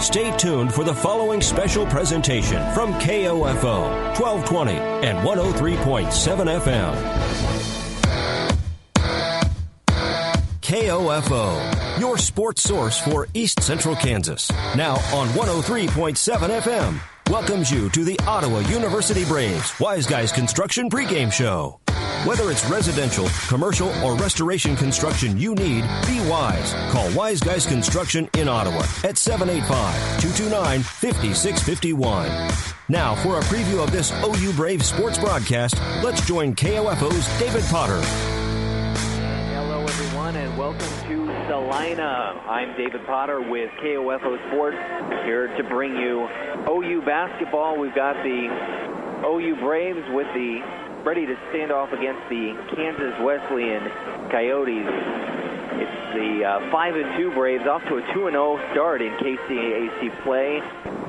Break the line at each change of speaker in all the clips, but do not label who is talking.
Stay tuned for the following special presentation from KOFO 1220 and 103.7 FM. KOFO, your sports source for East Central Kansas. Now on 103.7 FM. Welcomes you to the Ottawa University Braves Wise Guys Construction pregame show. Whether it's residential, commercial, or restoration construction you need, be wise. Call Wise Guys Construction in Ottawa at 785-229-5651. Now, for a preview of this OU Brave sports broadcast, let's join KOFO's David Potter.
Hello, everyone, and welcome to Salina. I'm David Potter with KOFO Sports, here to bring you OU basketball. We've got the OU Braves with the ready to stand off against the Kansas Wesleyan Coyotes. It's the uh, 5 and 2 Braves off to a 2 and 0 start in KCAC play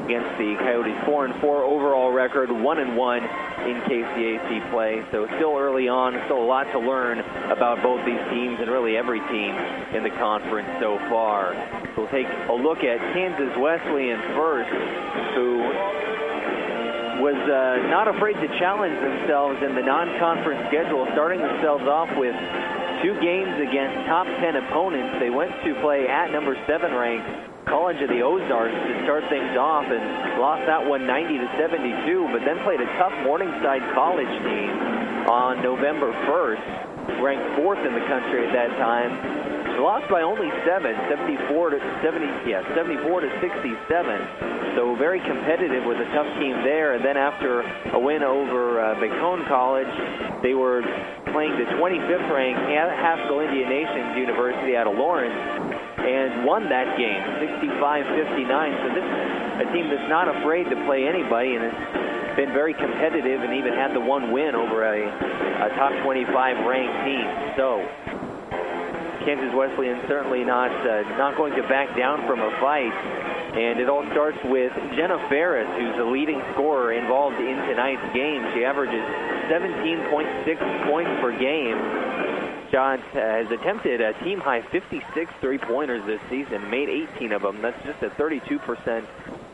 against the Coyotes 4 and 4 overall record, 1 and 1 in KCAC play. So still early on, still a lot to learn about both these teams and really every team in the conference so far. We'll take a look at Kansas Wesleyan first, who was uh, not afraid to challenge themselves in the non-conference schedule, starting themselves off with two games against top 10 opponents. They went to play at number 7 ranked College of the Ozarks to start things off and lost that one 90 to 72, but then played a tough Morningside College team on November 1st, ranked fourth in the country at that time, lost by only seven, 74 to 70, yeah, 74 to 67. So very competitive with a tough team there. And then after a win over uh, Bacone College, they were playing the 25th ranked Haskell Indian Nations University out of Lawrence and won that game 65-59. So this is a team that's not afraid to play anybody and it's been very competitive and even had the one win over a, a top 25 ranked team. So Kansas Wesleyan certainly not uh, not going to back down from a fight. And it all starts with Jenna Ferris, who's the leading scorer involved in tonight's game. She averages 17.6 points per game. Shot has attempted a team high 56 three pointers this season, made 18 of them. That's just a 32%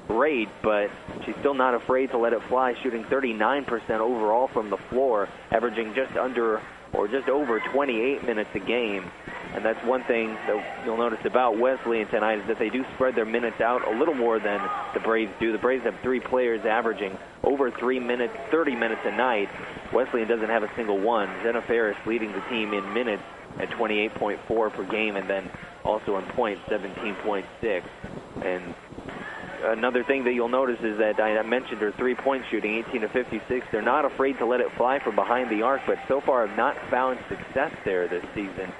rate, but she's still not afraid to let it fly, shooting 39% overall from the floor, averaging just under or just over 28 minutes a game. And that's one thing that you'll notice about Wesleyan tonight is that they do spread their minutes out a little more than the Braves do. The Braves have three players averaging over three minutes, 30 minutes a night. Wesleyan doesn't have a single one. Jenna Ferris leading the team in minutes at 28.4 per game, and then also in points, 17.6. And another thing that you'll notice is that I mentioned her three-point shooting, 18 to 56. They're not afraid to let it fly from behind the arc, but so far have not found success there this season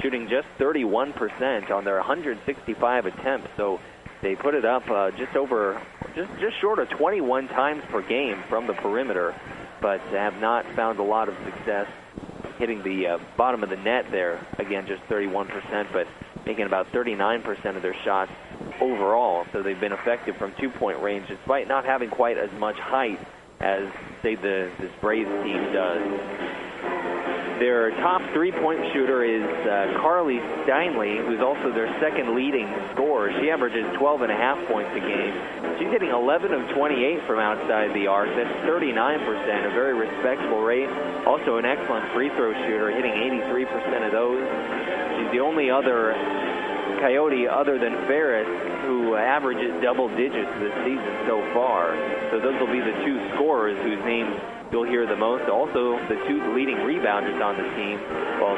shooting just 31% on their 165 attempts. So they put it up uh, just over, just just short of 21 times per game from the perimeter, but have not found a lot of success hitting the uh, bottom of the net there. Again, just 31%, but making about 39% of their shots overall. So they've been effective from two-point range, despite not having quite as much height as say the this Braves team does. Their top three-point shooter is uh, Carly Steinley, who's also their second leading scorer. She averages 12 and a half points a game. She's hitting 11 of 28 from outside the arc. That's 39%, a very respectable rate. Also an excellent free throw shooter, hitting 83% of those. She's the only other Coyote other than Ferris who averages double digits this season so far. So those will be the two scorers whose names you'll hear the most. Also, the two leading rebounders on the team. Well,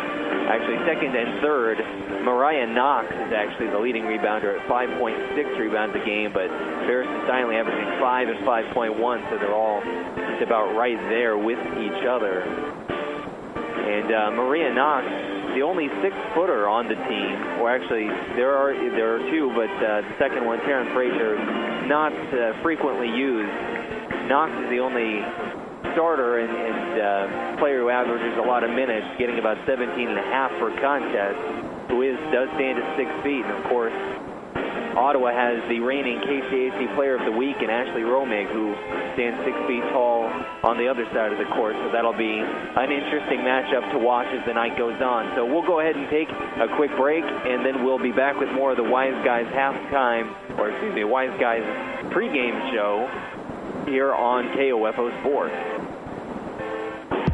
actually, second and third, Mariah Knox is actually the leading rebounder at 5.6 rebounds a game, but Ferris and Steinley averaging 5 and 5.1, so they're all just about right there with each other. And uh, Maria Knox, the only six-footer on the team, or actually there are there are two, but uh, the second one, Taryn Frazier, not uh, frequently used. Knox is the only starter and, and uh, player who averages a lot of minutes, getting about 17 and a half per contest, who is does stand at six feet, and of course Ottawa has the reigning KCAC Player of the Week in Ashley Romig, who stands six feet tall on the other side of the court. So that'll be an interesting matchup to watch as the night goes on. So we'll go ahead and take a quick break, and then we'll be back with more of the Wise Guys halftime, or excuse me, Wise Guys pregame show here on KOFO Sports.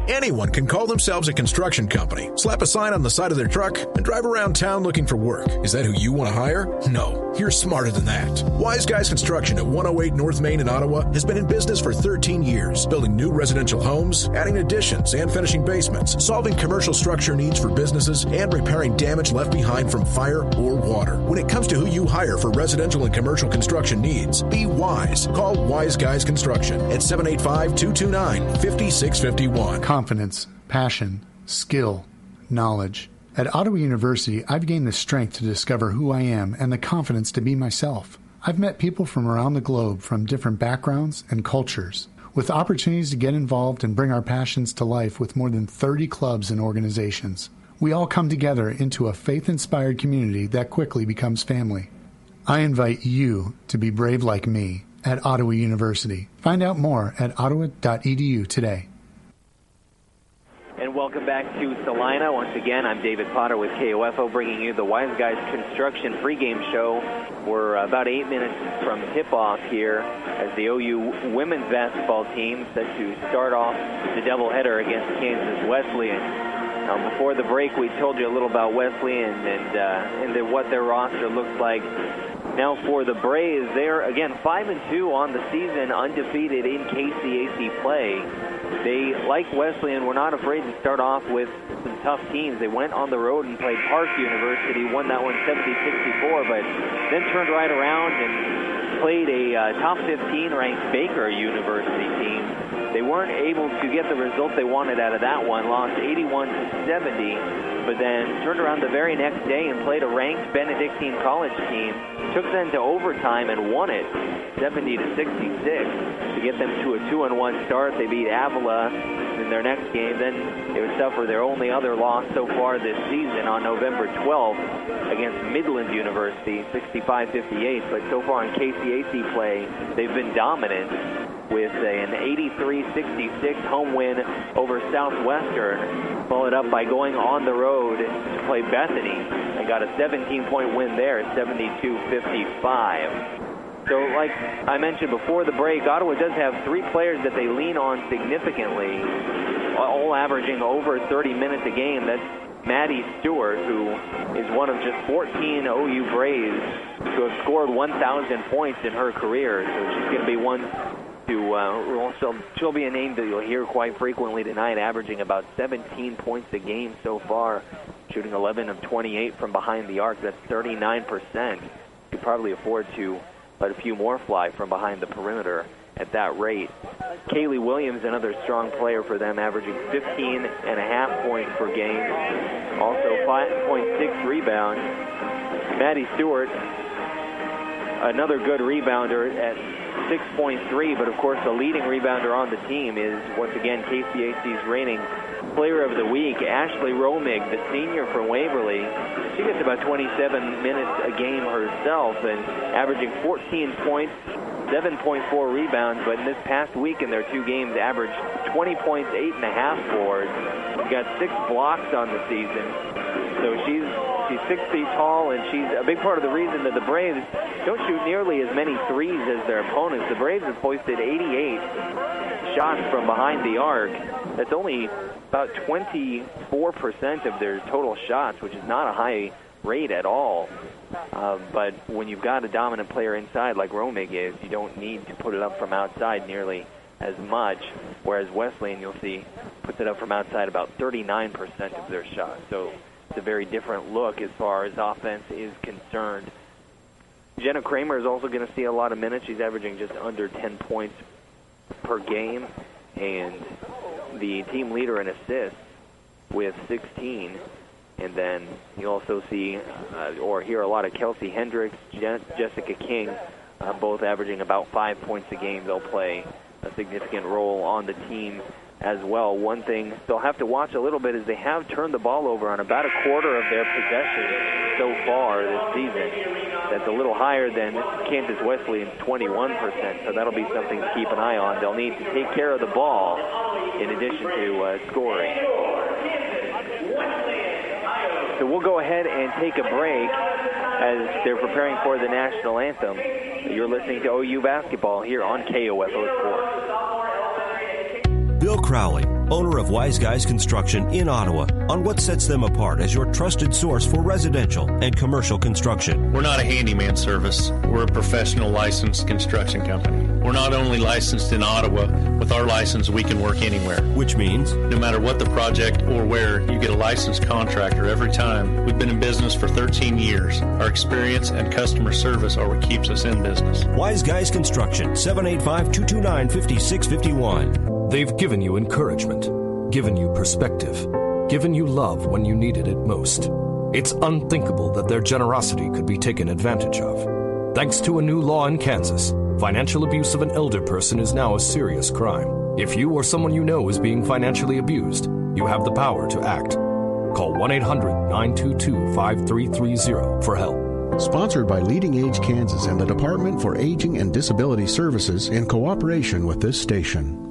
Anyone can call themselves a construction company, slap a sign on the side of their truck, and drive around town looking for work. Is that who you want to hire? No, you're smarter than that. Wise Guys Construction at 108 North Main in Ottawa has been in business for 13 years, building new residential homes, adding additions and finishing basements, solving commercial structure needs for businesses, and repairing damage left behind from fire or water. When it comes to who you hire for residential and commercial construction needs, be wise. Call Wise Guys Construction at 785 229 5651
confidence, passion, skill, knowledge. At Ottawa University, I've gained the strength to discover who I am and the confidence to be myself. I've met people from around the globe from different backgrounds and cultures, with opportunities to get involved and bring our passions to life with more than 30 clubs and organizations. We all come together into a faith inspired community that quickly becomes family. I invite you to be brave like me at Ottawa University. Find out more at ottawa.edu today
and welcome back to Salina. Once again, I'm David Potter with KOFO, bringing you the Wise Guys Construction pregame show. We're about eight minutes from tip-off here as the OU women's basketball team set to start off the doubleheader against Kansas Wesleyan. Um, before the break, we told you a little about Wesleyan and uh, and the, what their roster looks like. Now for the Braves, they're again five and two on the season, undefeated in KCAC play. They, like Wesleyan, were not afraid to start off with some tough teams. They went on the road and played Park University, won that one 70-64, but then turned right around and played a uh, top 15 ranked Baker University team. They weren't able to get the result they wanted out of that one, lost 81 to 70 but then turned around the very next day and played a ranked Benedictine College team, took them to overtime and won it 70 to 66 to get them to a 2 and 1 start. They beat Avila in their next game. Then they would suffer their only other loss so far this season on November 12th against Midland University, 65-58. But so far in KCAC play, they've been dominant with an 83-66 home win over Southwestern, followed up by going on the road to play Bethany got a 17-point win there at 72-55. So, like I mentioned before the break, Ottawa does have three players that they lean on significantly, all averaging over 30 minutes a game. That's Maddie Stewart, who is one of just 14 OU Braves to have scored 1,000 points in her career. So she's going to be one to uh, also she'll be a name that you'll hear quite frequently tonight, averaging about 17 points a game so far, shooting 11 of 28 from behind the arc. That's 39 percent. Could probably afford to let a few more fly from behind the perimeter at that rate. Kaylee Williams, another strong player for them, averaging 15 and a half points per game, also 5.6 rebounds. Maddie Stewart, another good rebounder at 6.3, but of course the leading rebounder on the team is once again KCAC's reigning player of the week, Ashley Romig, the senior from Waverly. She gets about 27 minutes a game herself and averaging 14 points, 7.4 rebounds, but in this past week in their two games averaged 20 points, eight and a half boards. Got six blocks on the season. So she's she's six feet tall, and she's a big part of the reason that the Braves don't shoot nearly as many threes as their opponents. The Braves have posted 88 shots from behind the arc. That's only about 24% of their total shots, which is not a high rate at all. Uh, but when you've got a dominant player inside like Romig is, you don't need to put it up from outside nearly as much. Whereas Wesleyan, you'll see, puts it up from outside about 39% of their shots. So it's a very different look as far as offense is concerned. Jenna Kramer is also going to see a lot of minutes. She's averaging just under 10 points per game, and the team leader in assists with 16. And then you also see uh, or hear a lot of Kelsey Hendricks, Je- Jessica King, uh, both averaging about five points a game. They'll play a significant role on the team as well. One thing they'll have to watch a little bit is they have turned the ball over on about a quarter of their possessions so far this season. That's a little higher than Kansas Wesleyan's 21%, so that'll be something to keep an eye on. They'll need to take care of the ball in addition to uh, scoring. So we'll go ahead and take a break as they're preparing for the national anthem. You're listening to OU basketball here on KOFO Sports.
Bill Crowley owner of Wise Guys Construction in Ottawa, on what sets them apart as your trusted source for residential and commercial construction.
We're not a handyman service. We're a professional licensed construction company. We're not only licensed in Ottawa, with our license we can work anywhere.
Which means?
No matter what the project or where, you get a licensed contractor every time. We've been in business for 13 years. Our experience and customer service are what keeps us in business.
Wise Guys Construction, 785 229 5651.
They've given you encouragement, given you perspective, given you love when you needed it most. It's unthinkable that their generosity could be taken advantage of. Thanks to a new law in Kansas, financial abuse of an elder person is now a serious crime. If you or someone you know is being financially abused, you have the power to act. Call 1 800 922 5330 for help.
Sponsored by Leading Age Kansas and the Department for Aging and Disability Services in cooperation with this station.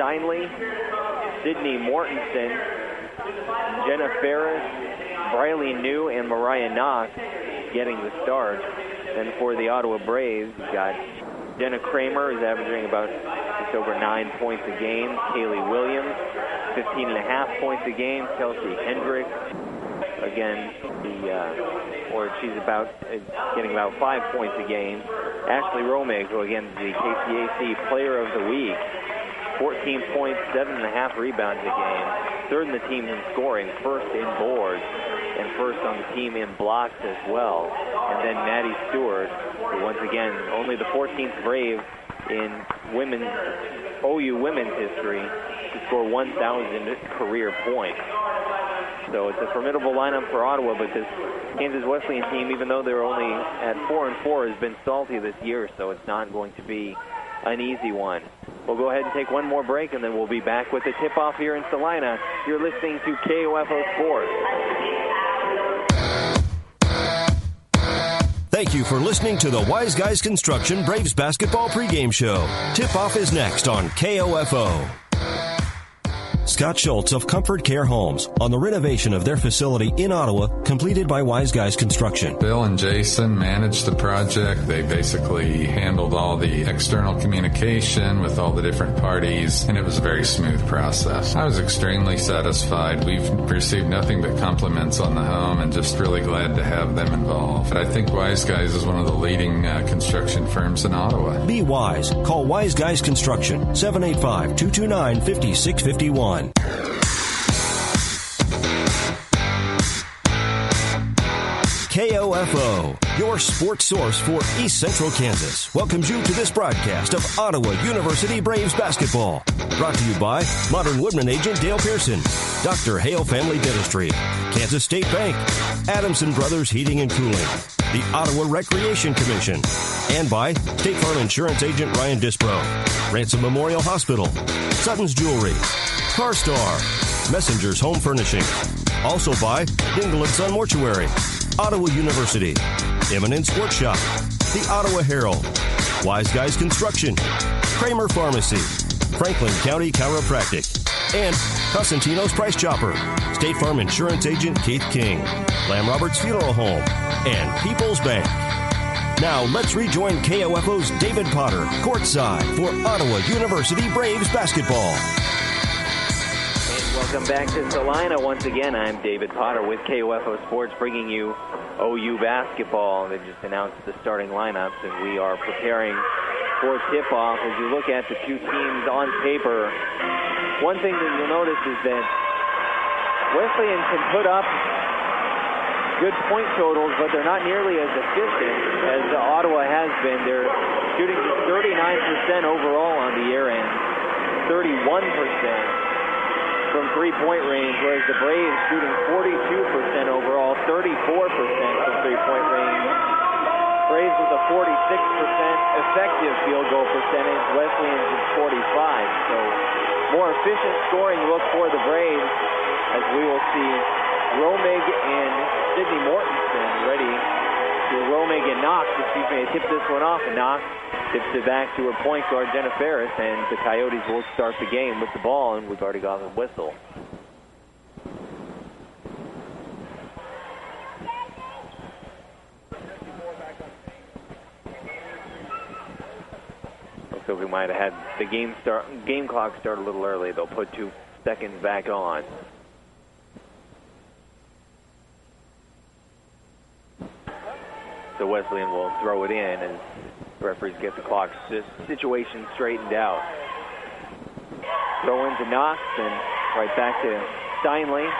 Steinley, Sydney Mortensen, Jenna Ferris, Briley New, and Mariah Knox getting the start. And for the Ottawa Braves, you've got Jenna Kramer is averaging about just over nine points a game. Kaylee Williams, 15 and a half points a game. Kelsey Hendricks, again, the uh, or she's about uh, getting about five points a game. Ashley Romig, who again the KCAC Player of the Week, 14 points, seven and a half rebounds a game. Third in the team in scoring, first in boards, and first on the team in blocks as well. And then Maddie Stewart, who once again, only the 14th Brave in women's OU women's history to score 1,000 career points. So it's a formidable lineup for Ottawa, but this Kansas Wesleyan team, even though they're only at four and four, has been salty this year. So it's not going to be an easy one. We'll go ahead and take one more break, and then we'll be back with the tip-off here in Salina. You're listening to KOFO Sports.
Thank you for listening to the Wise Guys Construction Braves basketball pregame show. Tip-off is next on KOFO. Scott Schultz of Comfort Care Homes on the renovation of their facility in Ottawa, completed by Wise Guys Construction.
Bill and Jason managed the project. They basically handled all the external communication with all the different parties, and it was a very smooth process. I was extremely satisfied. We've received nothing but compliments on the home and just really glad to have them involved. I think Wise Guys is one of the leading uh, construction firms in Ottawa.
Be wise. Call Wise Guys Construction, 785 229 5651 one. KOFO, your sports source for East Central Kansas, welcomes you to this broadcast of Ottawa University Braves basketball. Brought to you by Modern Woodmen agent Dale Pearson, Dr. Hale Family Dentistry, Kansas State Bank, Adamson Brothers Heating and Cooling, the Ottawa Recreation Commission, and by State Farm Insurance agent Ryan Dispro, Ransom Memorial Hospital, Sutton's Jewelry, CarStar, Messenger's Home Furnishing. Also by Dengel Son Mortuary, Ottawa University, Eminent Sports Shop, the Ottawa Herald, Wise Guys Construction, Kramer Pharmacy, Franklin County Chiropractic, and Cosentino's Price Chopper, State Farm Insurance Agent Keith King, Lamb Roberts Funeral Home, and People's Bank. Now let's rejoin KOFO's David Potter courtside for Ottawa University Braves basketball.
Welcome back to Salina. Once again, I'm David Potter with KOFO Sports bringing you OU basketball. They just announced the starting lineups, and we are preparing for tip-off. As you look at the two teams on paper, one thing that you'll notice is that Wesleyan can put up good point totals, but they're not nearly as efficient as Ottawa has been. They're shooting 39% overall on the year and 31% from three-point range, whereas the Braves shooting 42% overall, 34% from three-point range. Braves with a 46% effective field goal percentage, Wesleyan's is 45. So more efficient scoring look for the Braves as we will see Romig and Sydney Mortensen ready Romig and Knox. Excuse me, tip this one off, and Knox tips it back to her point guard, Jenna Ferris, and the Coyotes will start the game with the ball, and we've already got a whistle. Looks like we might have had the game start game clock start a little early. They'll put two seconds back on. So Wesleyan will throw it in as referees get the clock situation straightened out. Throw into Knox and right back to Steinle.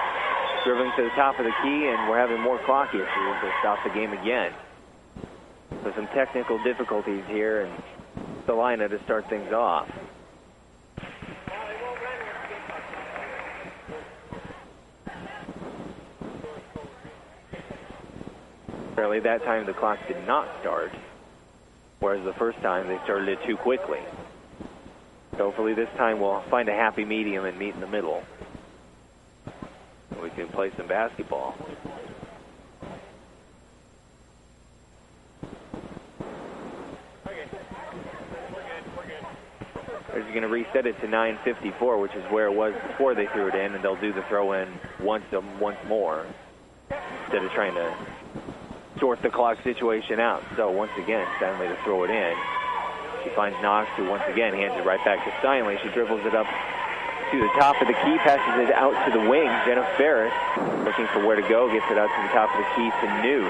Dribbling to the top of the key, and we're having more clock issues. They'll stop the game again. So some technical difficulties here, and Salina to start things off. Apparently that time the clock did not start, whereas the first time they started it too quickly. So hopefully this time we'll find a happy medium and meet in the middle. We can play some basketball. They're going to reset it to 9:54, which is where it was before they threw it in, and they'll do the throw in once once more instead of trying to sort the clock situation out. So once again, Steinle to throw it in. She finds Knox, who once again hands it right back to Steinle. She dribbles it up to the top of the key, passes it out to the wing. Jenna Ferris looking for where to go, gets it out to the top of the key to New.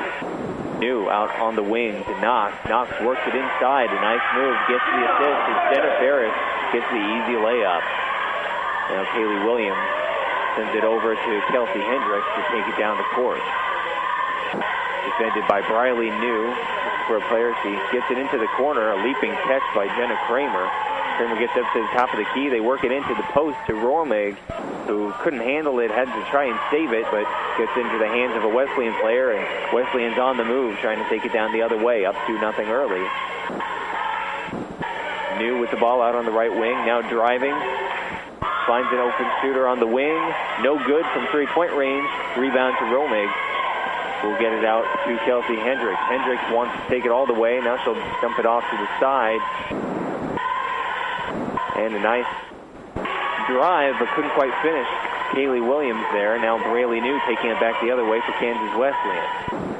New out on the wing to Knox. Knox works it inside. A nice move, gets the assist, and Jenna Ferris gets the easy layup. Now Kaylee Williams sends it over to Kelsey Hendricks to take it down the court defended by Briley New for a player. She gets it into the corner, a leaping catch by Jenna Kramer. Kramer gets up to the top of the key. They work it into the post to Romig, who couldn't handle it, had to try and save it, but gets into the hands of a Wesleyan player, and Wesleyan's on the move, trying to take it down the other way, up to nothing early. New with the ball out on the right wing, now driving. Finds an open shooter on the wing. No good from three-point range. Rebound to Romig will get it out to Kelsey Hendricks. Hendricks wants to take it all the way. Now she'll dump it off to the side. And a nice drive, but couldn't quite finish. Kaylee Williams there. Now Braley New taking it back the other way for Kansas Wesleyan.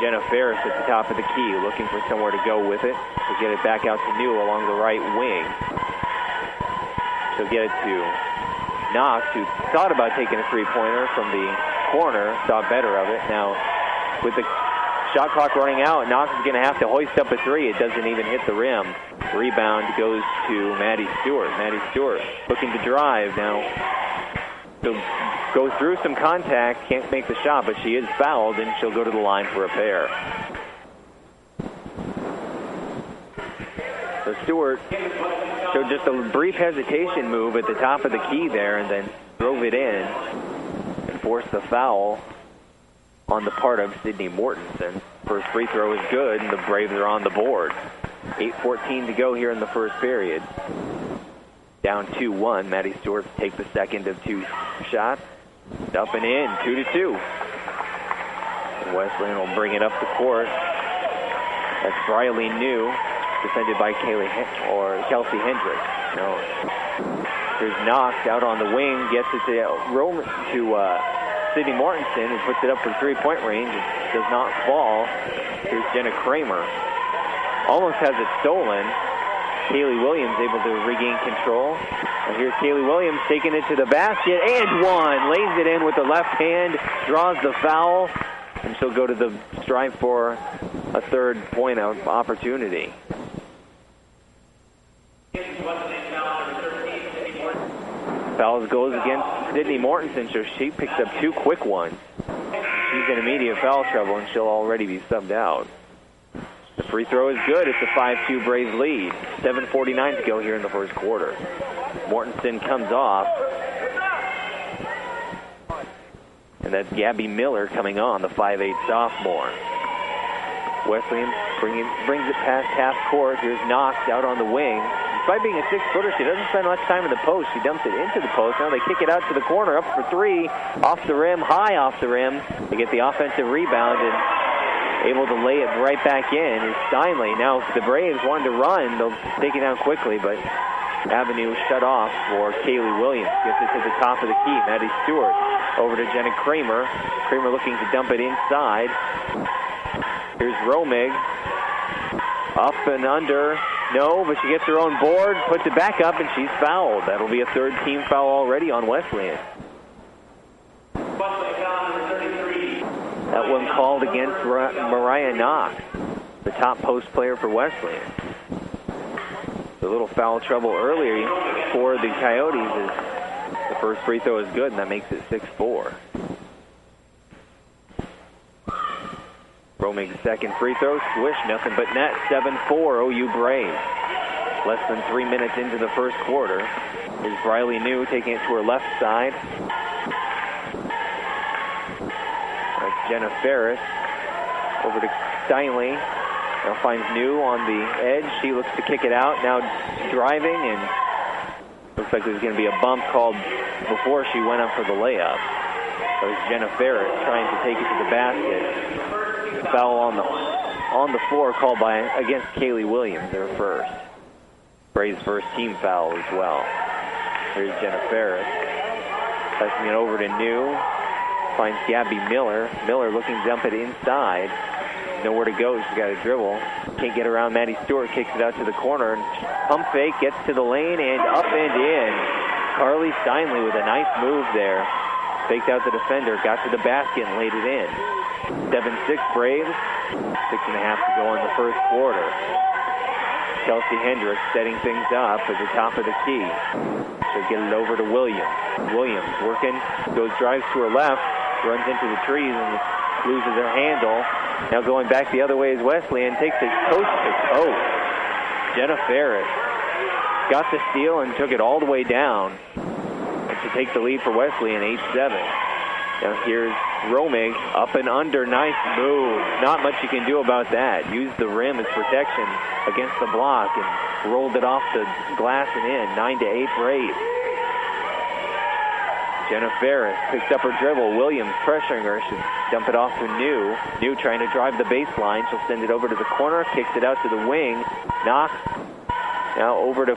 Jenna Ferris at the top of the key, looking for somewhere to go with it. To get it back out to New along the right wing. She'll get it to Knox, who thought about taking a three-pointer from the corner, thought better of it. Now, with the shot clock running out, Knox is going to have to hoist up a three. It doesn't even hit the rim. Rebound goes to Maddie Stewart. Maddie Stewart looking to drive. Now, she'll go through some contact, can't make the shot, but she is fouled, and she'll go to the line for a pair. So Stewart showed just a brief hesitation move at the top of the key there and then drove it in and forced the foul on the part of Sydney Mortensen. First free throw is good, and the Braves are on the board. 8.14 to go here in the first period. Down 2-1. Maddie Stewart take the second of two shots. Up and in, 2 to 2. And Wesleyan will bring it up the court. That's Briley New defended by Kaylee or Kelsey Hendricks. No. There's Knox out on the wing, gets it to Rome to uh, Sydney Mortensen, who puts it up for three-point range. It does not fall. Here's Jenna Kramer. Almost has it stolen. Kaylee Williams able to regain control. And here's Kaylee Williams taking it to the basket and one. Lays it in with the left hand, draws the foul, and she'll go to the strive for a third point of opportunity. Fouls goes against Sydney Mortensen, so she picks up two quick ones. She's in immediate foul trouble, and she'll already be subbed out. The free throw is good. It's a 5-2 Braves lead. 7.49 to go here in the first quarter. Mortensen comes off. And that's Gabby Miller coming on, the 5'8 sophomore. Wesleyan bringing, brings it past half court. Here's Knox out on the wing. Despite being a six-footer, she doesn't spend much time in the post. She dumps it into the post. Now they kick it out to the corner, up for three, off the rim, high off the rim. They get the offensive rebound and able to lay it right back in is Steinley. Now, if the Braves wanted to run, they'll take it down quickly, but Avenue shut off for Kaylee Williams. Gets it to the top of the key. Maddie Stewart over to Jenna Kramer. Kramer looking to dump it inside. Here's Romig. Up and under. No, but she gets her own board, puts it back up, and she's fouled. That'll be a third team foul already on Wesleyan. That one called against Mariah Knox, the top post player for Wesleyan. The little foul trouble earlier for the Coyotes is the first free throw is good, and that makes it 6-4. Romig's second free throw, swish, nothing but net, 7-4 OU Braves. Less than three minutes into the first quarter. Is Briley New taking it to her left side. That's Jenna Ferris. Over to Steinley. Now finds New on the edge. She looks to kick it out. Now driving and looks like there's going to be a bump called before she went up for the layup. That was Jenna Ferris trying to take it to the basket. Foul on the on the floor called by against Kaylee Williams, their first. Braves' first team foul as well. Here's Jenna Ferris. Passing it over to New. Finds Gabby Miller. Miller looking to dump it inside. Nowhere to go. She's got to dribble. Can't get around Maddie Stewart. Kicks it out to the corner. Pump fake. Gets to the lane and up and in. Carly Steinley with a nice move there. Faked out the defender. Got to the basket and laid it in. 7-6 Braves. Six and a half to go in the first quarter. Kelsey Hendricks setting things up at the top of the key. She'll get it over to Williams. Williams working, goes drives to her left, runs into the trees and loses her handle. Now going back the other way is Wesleyan, takes it coast to coast. Jenna Ferris got the steal and took it all the way down. And to take the lead for Wesleyan, 8-7. Now here's Romig up and under. Nice move. Not much you can do about that. Used the rim as protection against the block and rolled it off the glass and in. 9 to 8 Braves. Jenna Ferris picks up her dribble. Williams pressuring her. She'll dump it off to New. New trying to drive the baseline. She'll send it over to the corner. Kicks it out to the wing. Knox. Now over to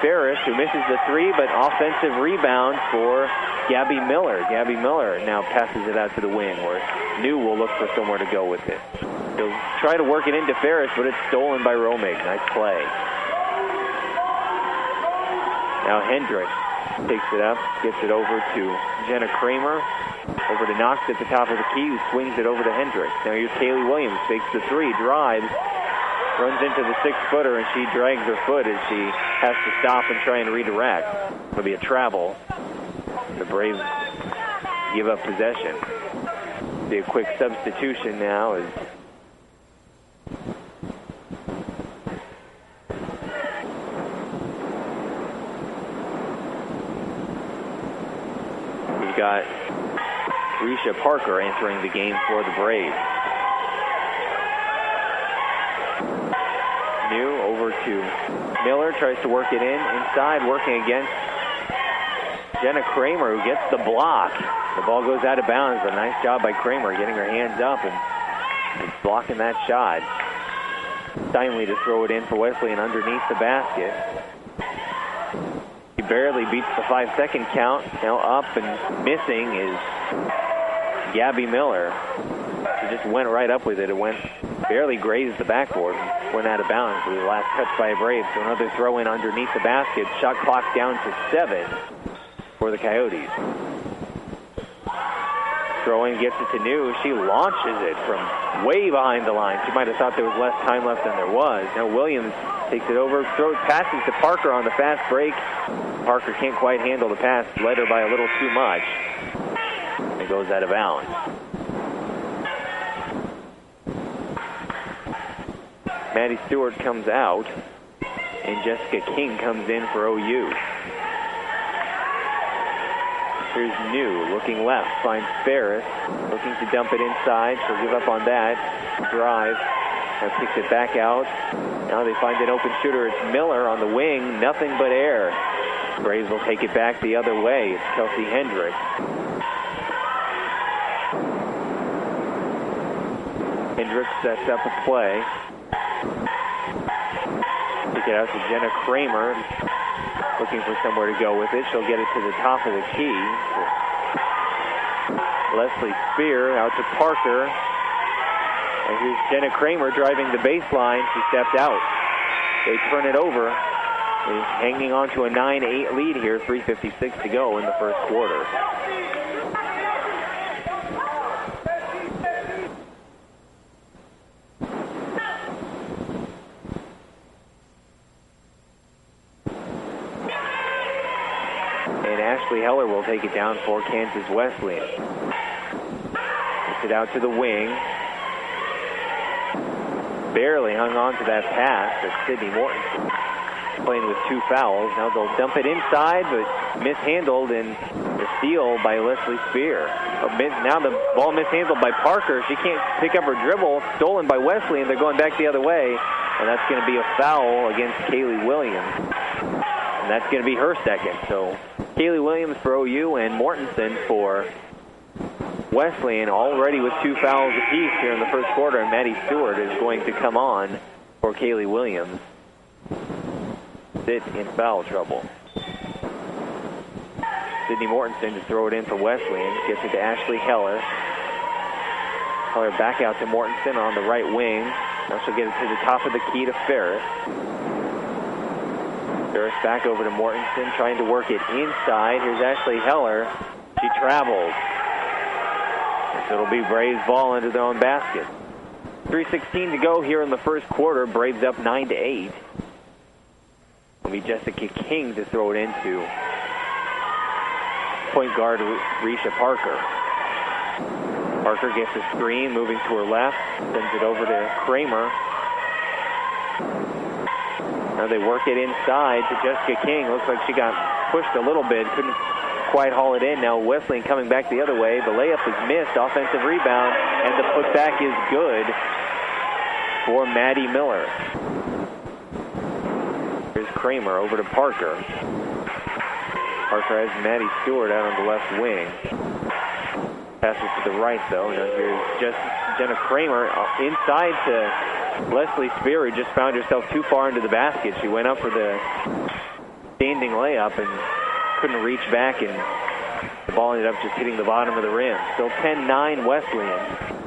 Ferris, who misses the three, but offensive rebound for Gabby Miller. Gabby Miller now passes it out to the wing, where New will look for somewhere to go with it. He'll try to work it into Ferris, but it's stolen by Romig. Nice play. Now Hendricks takes it up, gets it over to Jenna Kramer. Over to Knox at the top of the key, who swings it over to Hendricks. Now here's Kaylee Williams, takes the three, drives, runs into the six footer, and she drags her foot as she has to stop and try and redirect. It'll be a travel. The Braves give up possession. Be a quick substitution now as we've got Risha Parker entering the game for the Braves. Over to Miller, tries to work it in inside, working against Jenna Kramer, who gets the block. The ball goes out of bounds, but nice job by Kramer getting her hands up and, and blocking that shot. Steinley to throw it in for Wesleyan underneath the basket. He barely beats the five second count. Now up and missing is Gabby Miller. Just went right up with it. It went barely grazed the backboard, went out of bounds. The last touch by a Brave. So another throw in underneath the basket. Shot clock down to seven for the Coyotes. Throwing gets it to New. She launches it from way behind the line. She might have thought there was less time left than there was. Now Williams takes it over, throws passes to Parker on the fast break. Parker can't quite handle the pass, led her by a little too much. It goes out of bounds. Maddie Stewart comes out, and Jessica King comes in for OU. Here's New looking left, finds Ferris, looking to dump it inside. She'll give up on that. Drive. Now kicks it back out. Now they find an open shooter. It's Miller on the wing. Nothing but air. Braves will take it back the other way. It's Kelsey Hendricks. Hendricks sets up a play. Out to Jenna Kramer looking for somewhere to go with it. She'll get it to the top of the key. Leslie Spear out to Parker. And here's Jenna Kramer driving the baseline. She stepped out. They turn it over. Is hanging on to a 9-8 lead here. 3.56 to go in the first quarter. Ashley Heller will take it down for Kansas Wesleyan. Gets it out to the wing. Barely hung on to that pass that Sydney Morton playing with two fouls. Now they'll dump it inside, but mishandled and the steal by Leslie Spear. Now the ball mishandled by Parker. She can't pick up her dribble. Stolen by Wesley, and they're going back the other way. And that's going to be a foul against Kaylee Williams. And that's going to be her second. So Kaylee Williams for OU and Mortensen for Wesleyan already with two fouls apiece here in the first quarter, and Maddie Stewart is going to come on for Kaylee Williams. Sit in foul trouble. Sydney Mortensen to throw it in for Wesleyan. Gets it to Ashley Heller. Heller back out to Mortensen on the right wing. Now she'll get it to the top of the key to Ferris. Back over to Mortensen, trying to work it inside. Here's Ashley Heller. She travels. It'll be Braves ball into their own basket. 3.16 to go here in the first quarter. Braves up 9 to 8. It'll be Jessica King to throw it into point guard Risha Parker. Parker gets a screen, moving to her left, sends it over to Kramer. Now they work it inside to Jessica King. Looks like she got pushed a little bit. Couldn't quite haul it in. Now Wesleyan coming back the other way. The layup is missed. Offensive rebound. And the putback is good for Maddie Miller. Here's Kramer over to Parker. Parker has Maddie Stewart out on the left wing. Passes to the right, though. Now here's just Jenna Kramer uh, inside to Leslie Spear just found herself too far into the basket. She went up for the standing layup and couldn't reach back, and the ball ended up just hitting the bottom of the rim. Still 10-9 Wesleyan.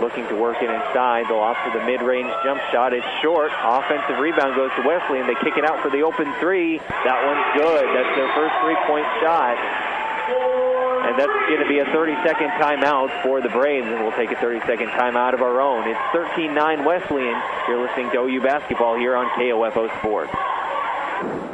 Looking to work it inside. They'll opt for the mid-range jump shot. It's short. Offensive rebound goes to Wesley, and They kick it out for the open three. That one's good. That's their first three-point shot. And that's going to be a 30-second timeout for the Braves, and we'll take a 30-second timeout of our own. It's 13-9 Wesleyan. You're listening to OU basketball here on KOFO Sports.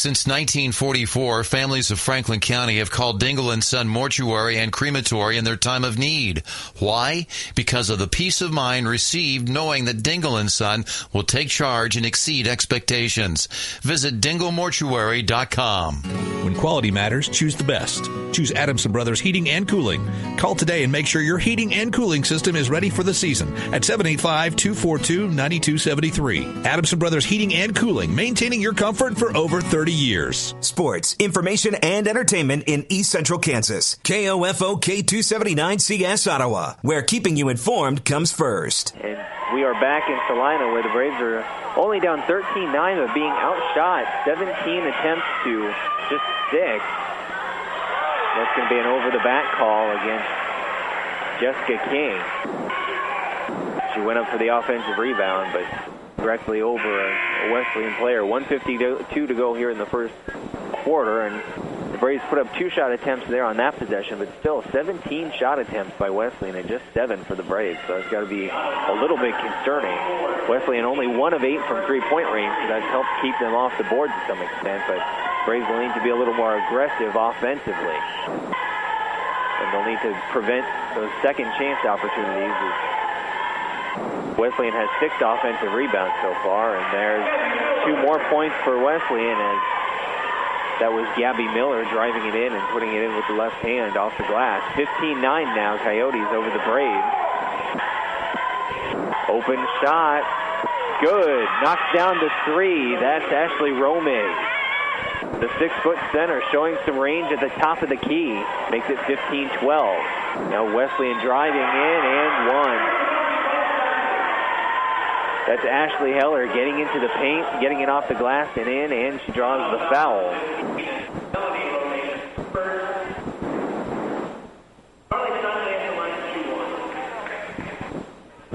Since 1944, families of Franklin County have called Dengel and Son Mortuary and Crematory in their time of need. Why? Because of the peace of mind received knowing that Dengel and Son will take charge and exceed expectations. Visit dengelmortuary.com.
When quality matters, choose the best. Choose Adamson Brothers Heating and Cooling. Call today and make sure your heating and cooling system is ready for the season at 785-242-9273. Adamson Brothers Heating and Cooling, maintaining your comfort for over 30 30 years.
Sports, information, and entertainment in East Central Kansas. KOFO K279CS Ottawa, where keeping you informed comes first.
And We are back in Salina where the Braves are only down 13-9 but being outshot 17 attempts to just six. That's going to be an over-the-bat call against Jessica King. She went up for the offensive rebound, but directly over a Wesleyan player. 152 to go here in the first quarter, and Braves put up two shot attempts there on that possession, but still 17 shot attempts by Wesleyan and just seven for the Braves. So it's got to be a little bit concerning. Wesleyan only one of eight from three-point range, so that's helped keep them off the board to some extent. But Braves will need to be a little more aggressive offensively, and they'll need to prevent those second chance opportunities. Wesleyan has six offensive rebounds so far, and there's two more points for Wesleyan as that was Gabby Miller driving it in and putting it in with the left hand off the glass. 15-9 now, Coyotes over the Braves. Open shot. Good. Knocks down the three. That's Ashley Romig. The six-foot center showing some range at the top of the key. Makes it 15-12. Now Wesleyan driving in and one. That's Ashley Heller getting into the paint, getting it off the glass and in, and she draws the foul.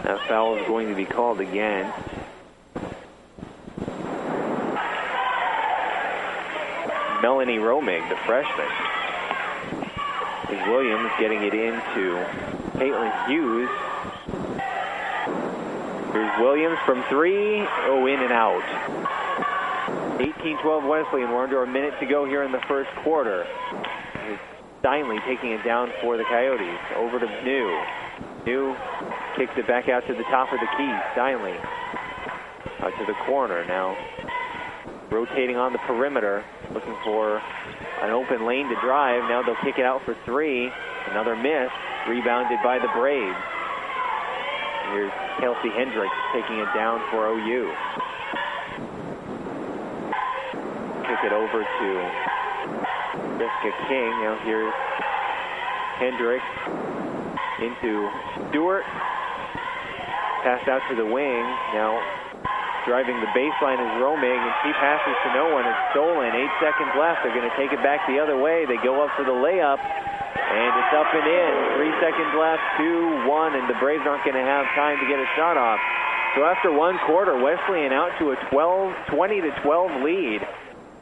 That foul is going to be called again. Melanie Romig, the freshman. Is Williams getting it into Caitlin Hughes. Here's Williams from three. Oh, in and out. 18-12 Wesleyan. We're under a minute to go here in the first quarter. Steinley taking it down for the Coyotes. Over to New. New kicks it back out to the top of the key. Steinley out to the corner now. Rotating on the perimeter, looking for an open lane to drive. Now they'll kick it out for three. Another miss, rebounded by the Braves. Here's Kelsey Hendricks taking it down for OU. Kick it over to Jessica King. Now here's Hendricks into Stewart. Passed out to the wing. Now driving the baseline is Romig, and she passes to no one. It's stolen. Eight seconds left. They're going to take it back the other way. They go up for the layup. And it's up and in. Three seconds left, two, one, and the Braves aren't going to have time to get a shot off. So after one quarter, Wesleyan out to a 12, 20 to 12 lead.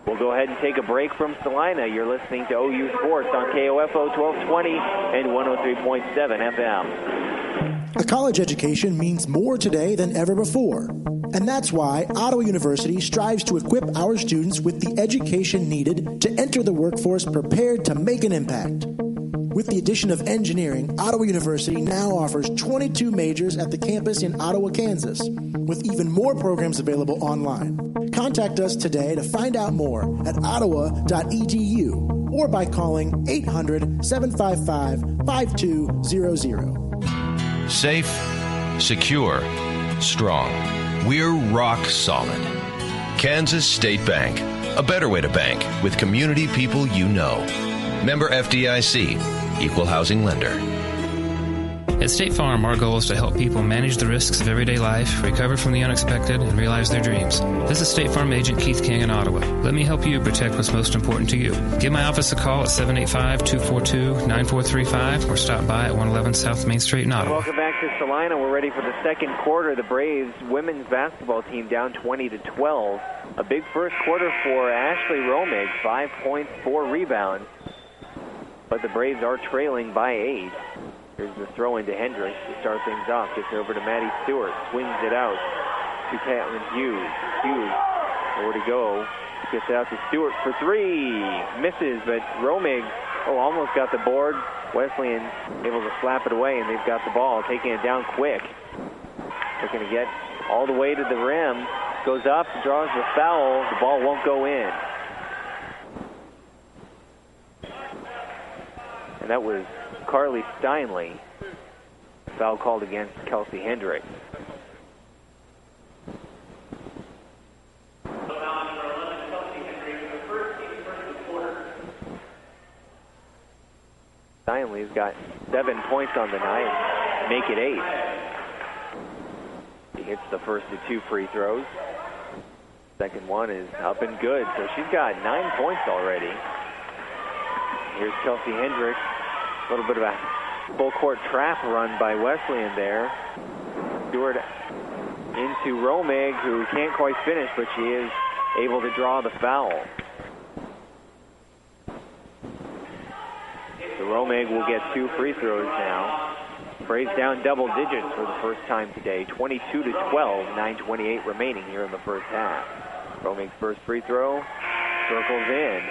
We'll go ahead and take a break from Salina. You're listening to OU Sports on KOFO 1220 and 103.7 FM.
A college education means more today than ever before. And that's why Ottawa University strives to equip our students with the education needed to enter the workforce prepared to make an impact. With the addition of engineering, Ottawa University now offers 22 majors at the campus in Ottawa, Kansas, with even more programs available online. Contact us today to find out more at ottawa.edu or by calling 800 755 5200.
Safe, secure, strong. We're rock solid. Kansas State Bank, a better way to bank with community people you know. Member FDIC, equal housing lender.
At State Farm, our goal is to help people manage the risks of everyday life, recover from the unexpected, and realize their dreams. This is State Farm agent Keith King in Ottawa. Let me help you protect what's most important to you. Give my office a call at 785-242-9435 or stop by at 111 South Main Street in Ottawa.
Welcome back to Salina. We're ready for the second quarter. The Braves women's basketball team down 20 to 12. A big first quarter for Ashley Romig, five points, four rebounds. But the Braves are trailing by eight. Here's the throw into Hendricks to start things off. Gets it over to Maddie Stewart. Swings it out to Caitlin Hughes. Hughes, nowhere to go. Gets out to Stewart for three. Misses, but Romig, oh, almost got the board. Wesleyan able to slap it away, and they've got the ball, taking it down quick. Looking to get all the way to the rim. Goes up, draws the foul. The ball won't go in. And that was Carly Steinley. Foul called against Kelsey Hendricks. Steinley's got seven points on the night, make it eight. She hits the first of two free throws. Second one is up and good, so she's got nine points already. Here's Kelsey Hendricks. A little bit of a full court trap run by Wesleyan there. Stewart into Romig, who can't quite finish, but she is able to draw the foul. So Romig will get two free throws now. Braves down double digits for the first time today, 22 to 12, 9:28 remaining here in the first half. Romig's first free throw circles in.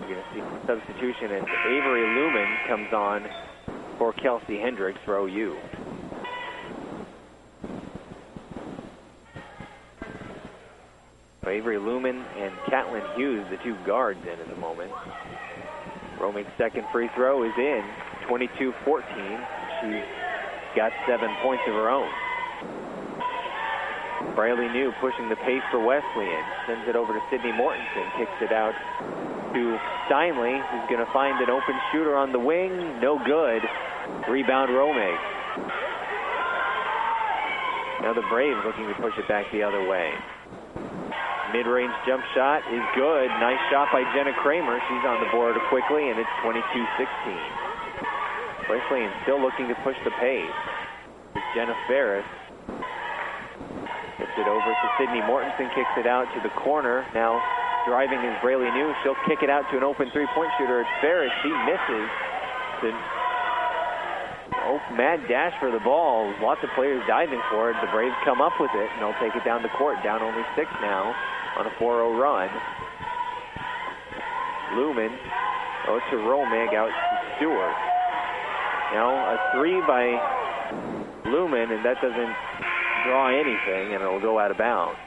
We're going to see substitution as Avery Lumen comes on for Kelsey Hendricks for OU. Avery Lumen and Catlin Hughes, the two guards in at the moment. Romig's second free throw is in, 22-14. She's got seven points of her own. Briley New pushing the pace for Wesleyan. Sends it over to Sydney Mortensen. Kicks it out to Steinley, who's going to find an open shooter on the wing. No good. Rebound Romig. Now the Braves looking to push it back the other way. Mid-range jump shot is good. Nice shot by Jenna Kramer. She's on the board quickly, and it's 22-16. Wesleyan still looking to push the pace. Jenna Ferris. Gets it over to Sydney Mortensen, kicks it out to the corner. Now driving is Braylee New. She'll kick it out to an open three-point shooter. It's Ferris. She misses. The oh, mad dash for the ball. Lots of players diving for it. The Braves come up with it, and they'll take it down the court. Down only six now on a 4-0 run. Lumen oh, goes to Romig out to Stewart. Now a three by Lumen, and that doesn't draw anything, and it'll go out of bounds.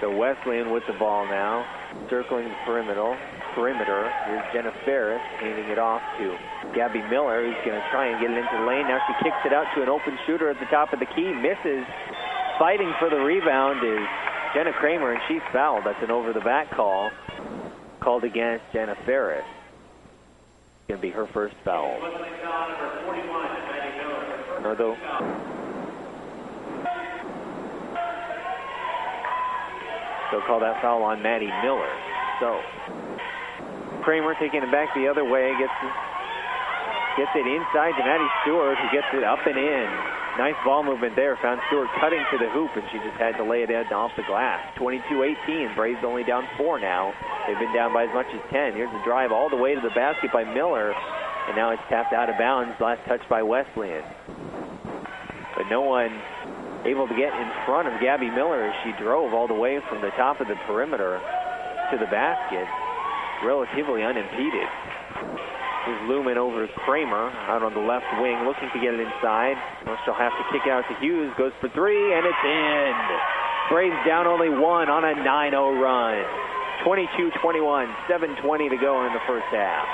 So Wesleyan with the ball now, circling the perimeter. Perimeter. Here's Jenna Ferris handing it off to Gabby Miller, who's going to try and get it into the lane. Now she kicks it out to an open shooter at the top of the key, misses. Fighting for the rebound is Jenna Kramer, and she's fouled. That's an over-the-back call called against Jenna Ferris. It's Going to be her first foul. Although They'll call that foul on Maddie Miller. So Kramer taking it back the other way, gets gets it inside to Maddie Stewart, who gets it up and in. Nice ball movement there. Found Stewart cutting to the hoop, and she just had to lay it in off the glass. 22-18. Braves only down four now. They've been down by as much as 10. Here's the drive all the way to the basket by Miller, and now it's tapped out of bounds. Last touch by Wesleyan. But no one able to get in front of Gabby Miller as she drove all the way from the top of the perimeter to the basket, relatively unimpeded. Here's Lumen over Kramer out on the left wing, looking to get it inside. She'll have to kick out to Hughes. Goes for three, and it's in. Braves down only one on a 9-0 run. 22-21, 7.20 to go in the first half.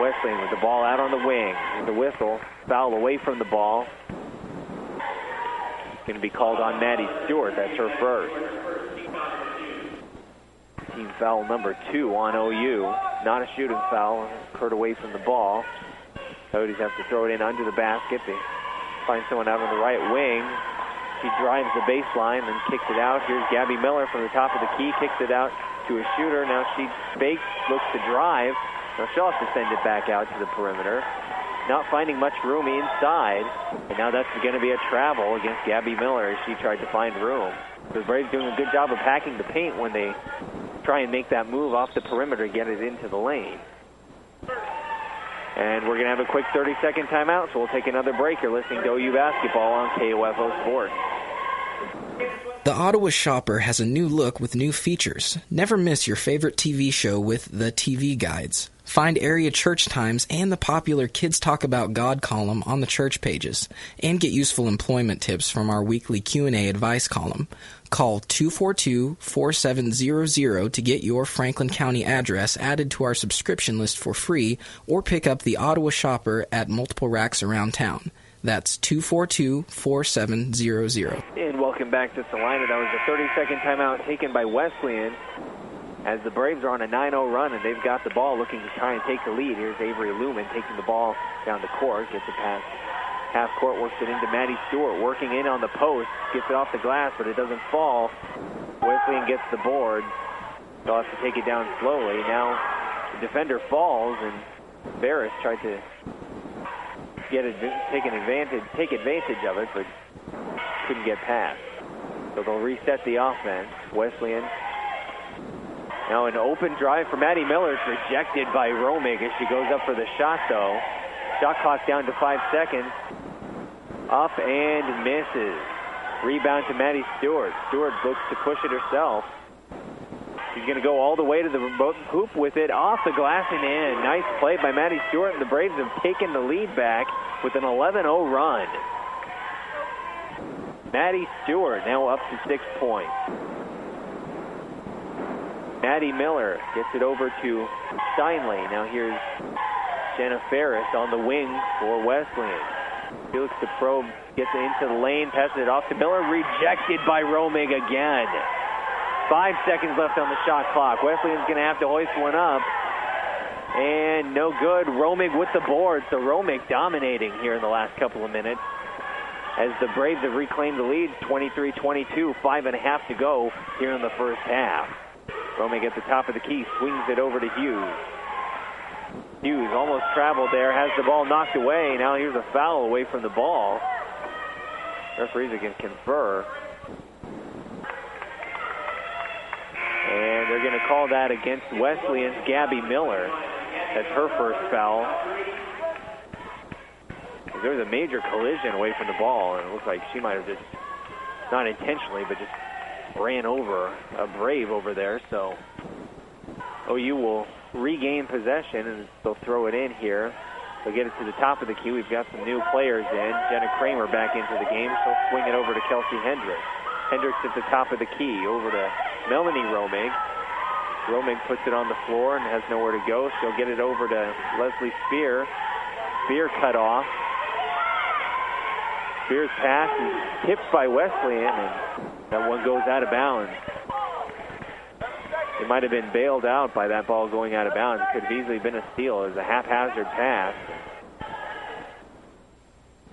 Wesleyan with the ball out on the wing. The whistle, foul away from the ball going to be called on Maddie Stewart. That's her first. Team foul number two on OU. Not a shooting foul. Occurred away from the ball. Coyotes have to throw it in under the basket. They find someone out on the right wing. She drives the baseline and kicks it out. Here's Gabby Miller from the top of the key. Kicks it out to a shooter. Now she fakes, looks to drive. Now she'll have to send it back out to the perimeter not finding much room inside. And now that's going to be a travel against Gabby Miller as she tried to find room. The Braves doing a good job of packing the paint when they try and make that move off the perimeter, get it into the lane. And we're going to have a quick 30-second timeout, so we'll take another break. You're listening to OU Basketball on KOFO Sports.
The Ottawa Shopper has a new look with new features. Never miss your favorite TV show with the TV guides. Find area church times and the popular Kids Talk About God column on the church pages, and get useful employment tips from our weekly Q&A advice column. Call 242-4700 to get your Franklin County address added to our subscription list for free, or pick up the Ottawa Shopper at multiple racks around town. That's 242 4700.
And welcome back to Salina. That was a 30 second timeout taken by Wesleyan as the Braves are on a 9 0 run and they've got the ball looking to try and take the lead. Here's Avery Lumen taking the ball down the court, gets it past half court, works it into Maddie Stewart, working in on the post, gets it off the glass, but it doesn't fall. Wesleyan gets the board. They'll have to take it down slowly. Now the defender falls and Barris tried to get it, take an advantage, take advantage of it, but couldn't get past. So they'll reset the offense. Wesleyan now an open drive for Maddie Miller is rejected by Romig as she goes up for the shot though. Shot clock down to five seconds. Up and misses. Rebound to Maddie Stewart. Stewart looks to push it herself. She's going to go all the way to the hoop with it off the glass and in. Nice play by Maddie Stewart, and the Braves have taken the lead back with an 11 0 run. Maddie Stewart now up to six points. Maddie Miller gets it over to Steinley. Now here's Jenna Ferris on the wing for Wesleyan. Felix the probe gets it into the lane, passes it off to Miller, rejected by Romig again. Five seconds left on the shot clock. Wesleyan's going to have to hoist one up. And no good. Romig with the board. So Romig dominating here in the last couple of minutes. As the Braves have reclaimed the lead, 23-22, five and a half to go here in the first half. Romig at the top of the key, swings it over to Hughes. Hughes almost traveled there, has the ball knocked away. Now here's a foul away from the ball. Referees can confer. And they're going to call that against Wesleyan's Gabby Miller. That's her first foul. There was a major collision away from the ball, and it looks like she might have just, not intentionally, but just ran over a Brave over there. So OU will regain possession, and they'll throw it in here. They'll get it to the top of the key. We've got some new players in. Jenna Kramer back into the game. She'll swing it over to Kelsey Hendricks. Hendricks at the top of the key over to Melanie Romig. Romig puts it on the floor and has nowhere to go. She'll get it over to Leslie Spear. Spear cut off. Spear's pass is tipped by Wesleyan, and that one goes out of bounds. It might have been bailed out by that ball going out of bounds. It could have easily been a steal. It was a haphazard pass.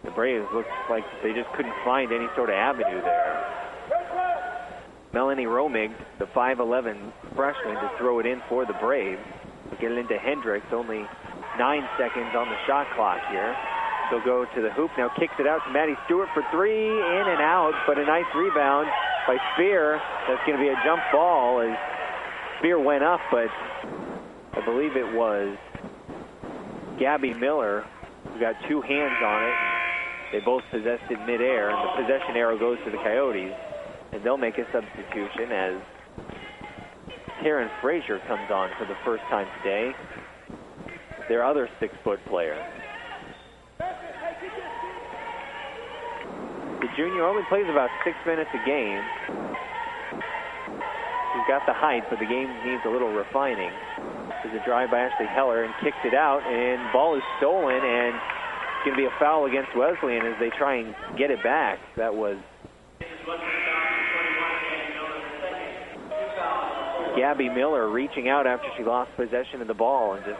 The Braves looked like they just couldn't find any sort of avenue there. Melanie Romig, the 5'11 freshman, to throw it in for the Braves. Get it into Hendricks, only nine seconds on the shot clock here. They'll go to the hoop now, kicks it out to Maddie Stewart for three, in and out, but a nice rebound by Spear. That's going to be a jump ball as Spear went up, but I believe it was Gabby Miller who got two hands on it. They both possessed it midair, and the possession arrow goes to the Coyotes, and they'll make a substitution as Taryn Frazier comes on for the first time today. Their other six-foot player. The junior only plays about six minutes a game. He's got the height, but the game needs a little refining. There's a drive by Ashley Heller and kicks it out, and ball is stolen, and it's going to be a foul against Wesleyan as they try and get it back. That was Gabby Miller reaching out after she lost possession of the ball and just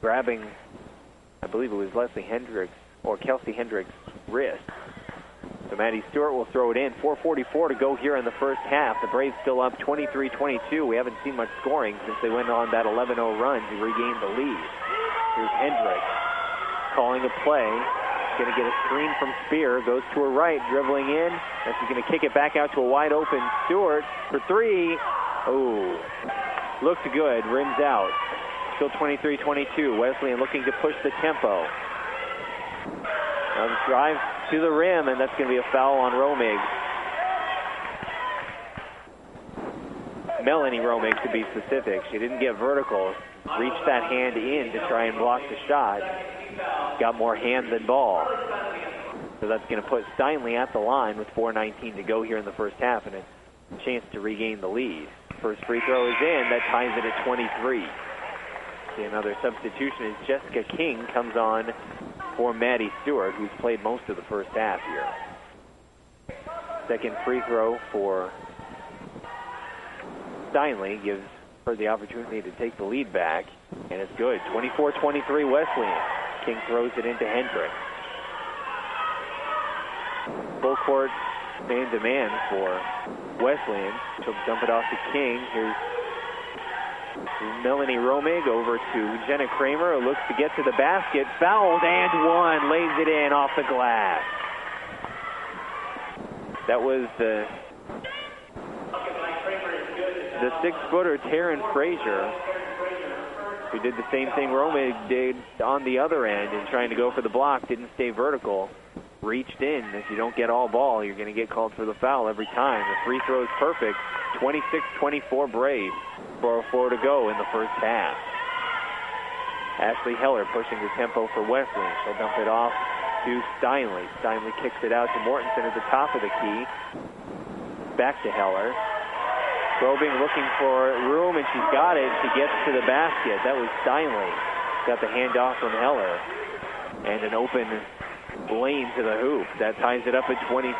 grabbing, I believe it was Leslie Hendricks or Kelsey Hendricks' wrist. So Maddie Stewart will throw it in. 4.44 to go here in the first half. The Braves still up 23-22. We haven't seen much scoring since they went on that 11-0 run to regain the lead. Here's Hendricks calling a play. Going to get a screen from Spear. Goes to her right, dribbling in. And she's going to kick it back out to a wide open Stewart for three. Oh, looked good. Rims out. Still 23-22. Wesleyan looking to push the tempo. Now drive to the rim, and that's going to be a foul on Romig. Melanie Romig, to be specific. She didn't get vertical. Reached that hand in to try and block the shot. Got more hand than ball. So that's going to put Steinley at the line with 4.19 to go here in the first half and a chance to regain the lead. First free throw is in. That ties it at 23. See another substitution as Jessica King comes on for Maddie Stewart, who's played most of the first half here. Second free throw for Steinle gives her the opportunity to take the lead back, and it's good. 24-23 Wesleyan. King throws it into Hendricks. Full court man demand for Wesleyan. She'll dump it off to King. Here's Melanie Romig over to Jenna Kramer, who looks to get to the basket. Fouled and one. Lays it in off the glass. That was the the six-footer Taryn Frazier, who did the same thing Romig did on the other end in trying to go for the block, didn't stay vertical, reached in. If you don't get all ball, you're going to get called for the foul every time. The free throw is perfect. 26-24 Braves. 4.04 to go in the first half. Ashley Heller pushing the tempo for Wesleyan. She'll dump it off to Steinle. Steinle kicks it out to Mortensen at the top of the key. Back to Heller. Probing, looking for room, and she's got it. She gets to the basket. That was Steinle. Got the handoff from Heller. And an open lane to the hoop. That ties it up at 26.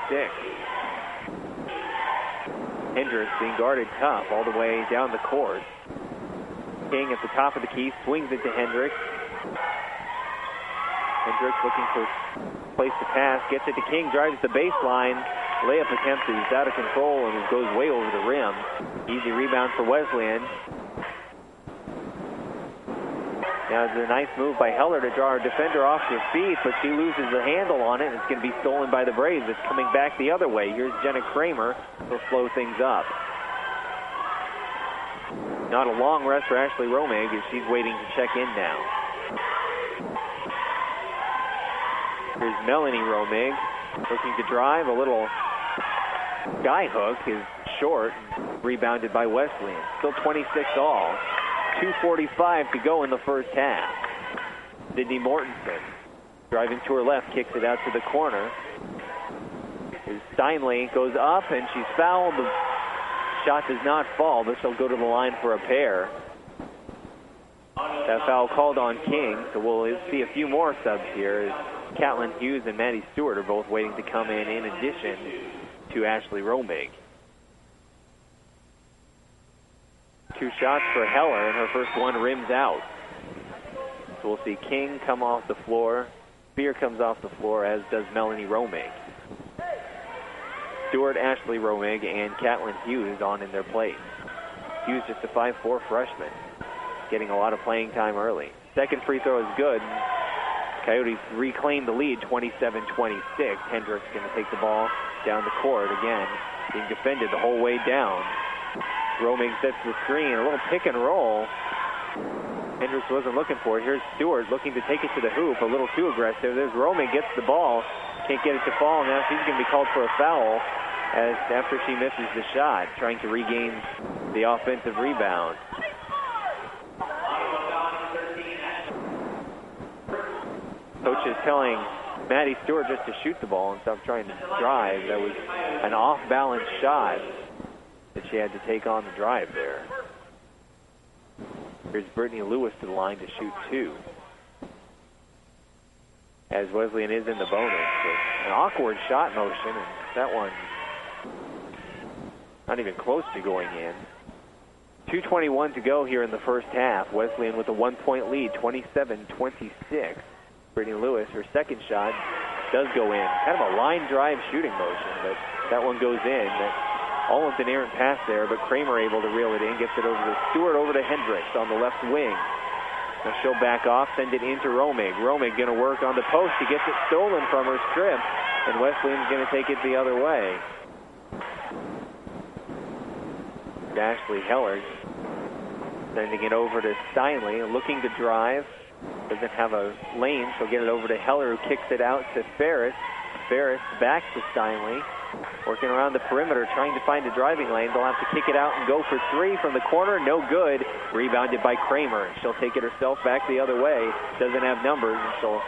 Hendricks being guarded tough all the way down the court. King at the top of the key swings it to Hendricks. Hendricks looking for place to pass, gets it to King, drives the baseline. Layup attempt is out of control and goes way over the rim. Easy rebound for Wesleyan. Now it's a nice move by Heller to draw her defender off her feet, but she loses the handle on it, and it's going to be stolen by the Braves. It's coming back the other way. Here's Jenna Kramer. She'll slow things up. Not a long rest for Ashley Romig as she's waiting to check in now. Here's Melanie Romig looking to drive. A little sky hook is short, rebounded by Wesleyan. Still 26 all. 2.45 to go in the first half. Sydney Mortensen driving to her left, kicks it out to the corner. Steinle goes up and she's fouled. The shot does not fall, but she'll go to the line for a pair. That foul called on King, so we'll see a few more subs here Catlin Hughes and Maddie Stewart are both waiting to come in in addition to Ashley Romig. Two shots for Heller, and her first one rims out. So we'll see King come off the floor. Spear comes off the floor, as does Melanie Romig. Stewart, Ashley Romig, and Catlin Hughes on in their place. Hughes is just a 5'4 freshman, getting a lot of playing time early. Second free throw is good. Coyotes reclaim the lead 27-26. Hendricks going to take the ball down the court again, being defended the whole way down. Romig sets the screen, a little pick and roll. Hendricks wasn't looking for it. Here's Stewart looking to take it to the hoop, a little too aggressive. There's Romig gets the ball, can't get it to fall. Now she's going to be called for a foul as after she misses the shot, trying to regain the offensive rebound. Coach is telling Maddie Stewart just to shoot the ball and stop trying to drive. That was an off-balance shot that she had to take on the drive there. Here's Brittany Lewis to the line to shoot two. As Wesleyan is in the bonus. An awkward shot motion, and that one not even close to going in. 2.21 to go here in the first half. Wesleyan with a one-point lead, 27-26. Brittany Lewis, her second shot does go in. Kind of a line drive shooting motion, but that one goes in. Almost an errant pass there, but Kramer able to reel it in, gets it over to Stewart, over to Hendricks on the left wing. Now she'll back off, send it into Romig. Romig going to work on the post. She gets it stolen from her strip, and Wesleyan's going to take it the other way. Ashley Heller sending it over to Steinle, looking to drive. Doesn't have a lane. She'll get it over to Heller, who kicks it out to Ferris. Ferris back to Steinle. Working around the perimeter, trying to find a driving lane. They'll have to kick it out and go for three from the corner. No good. Rebounded by Kramer. She'll take it herself back the other way. Doesn't have numbers, and she'll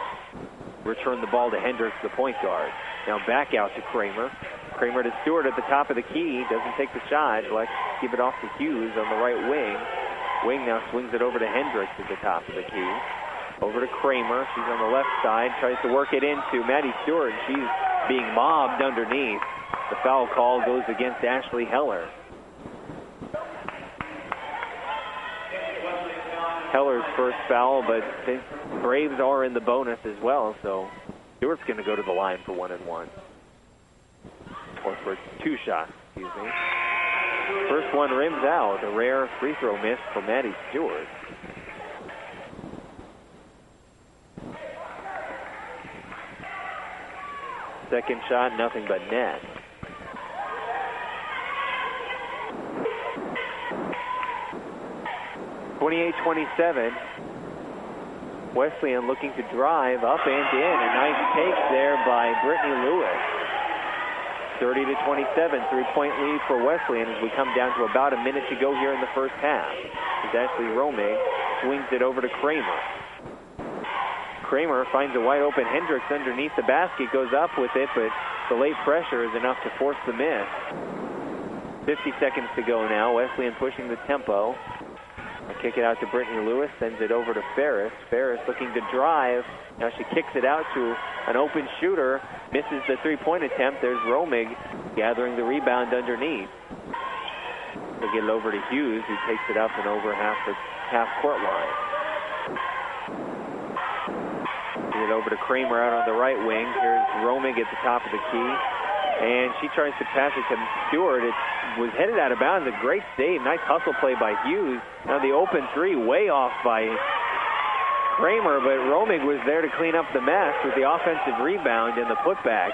return the ball to Hendricks, the point guard. Now back out to Kramer. Kramer to Stewart at the top of the key. Doesn't take the shot. Let's give it off to Hughes on the right wing. Wing now swings it over to Hendricks at the top of the key. Over to Kramer. She's on the left side. Tries to work it into Maddie Stewart. She's being mobbed underneath. The foul call goes against Ashley Heller. Heller's first foul, but the Braves are in the bonus as well, so Stewart's going to go to the line for one and one. Or for two shots, excuse me. First one rims out. A rare free throw miss for Maddie Stewart. Second shot, nothing but net. Twenty-eight, twenty-seven. Wesleyan looking to drive up and in. A nice take there by Brittany Lewis. 30 to 27, three-point lead for Wesleyan as we come down to about a minute to go here in the first half. As Ashley Romig swings it over to Kramer. Kramer finds a wide open Hendricks underneath the basket, goes up with it, but the late pressure is enough to force the miss. 50 seconds to go now. Wesleyan pushing the tempo. Kick it out to Brittany Lewis, sends it over to Ferris. Ferris looking to drive. Now she kicks it out to an open shooter, misses the three-point attempt. There's Romig gathering the rebound underneath. They get it over to Hughes, who takes it up and over half the half court line. Get it over to Kramer out on the right wing. Here's Romig at the top of the key. And she tries to pass it to Stewart. It was headed out of bounds. A great save. Nice hustle play by Hughes. Now the open three way off by Kramer, but Romig was there to clean up the mess with the offensive rebound and the putback.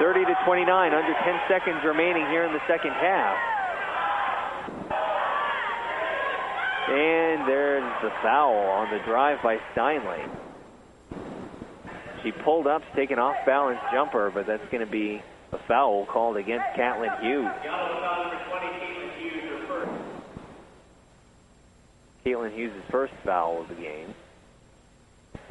30 to 29, under 10 seconds remaining here in the second half. And there's the foul on the drive by Steinle. She pulled up, taking off balance jumper, but that's going to be a foul called against Catlin Hughes. Caitlin Hughes' first foul of the game.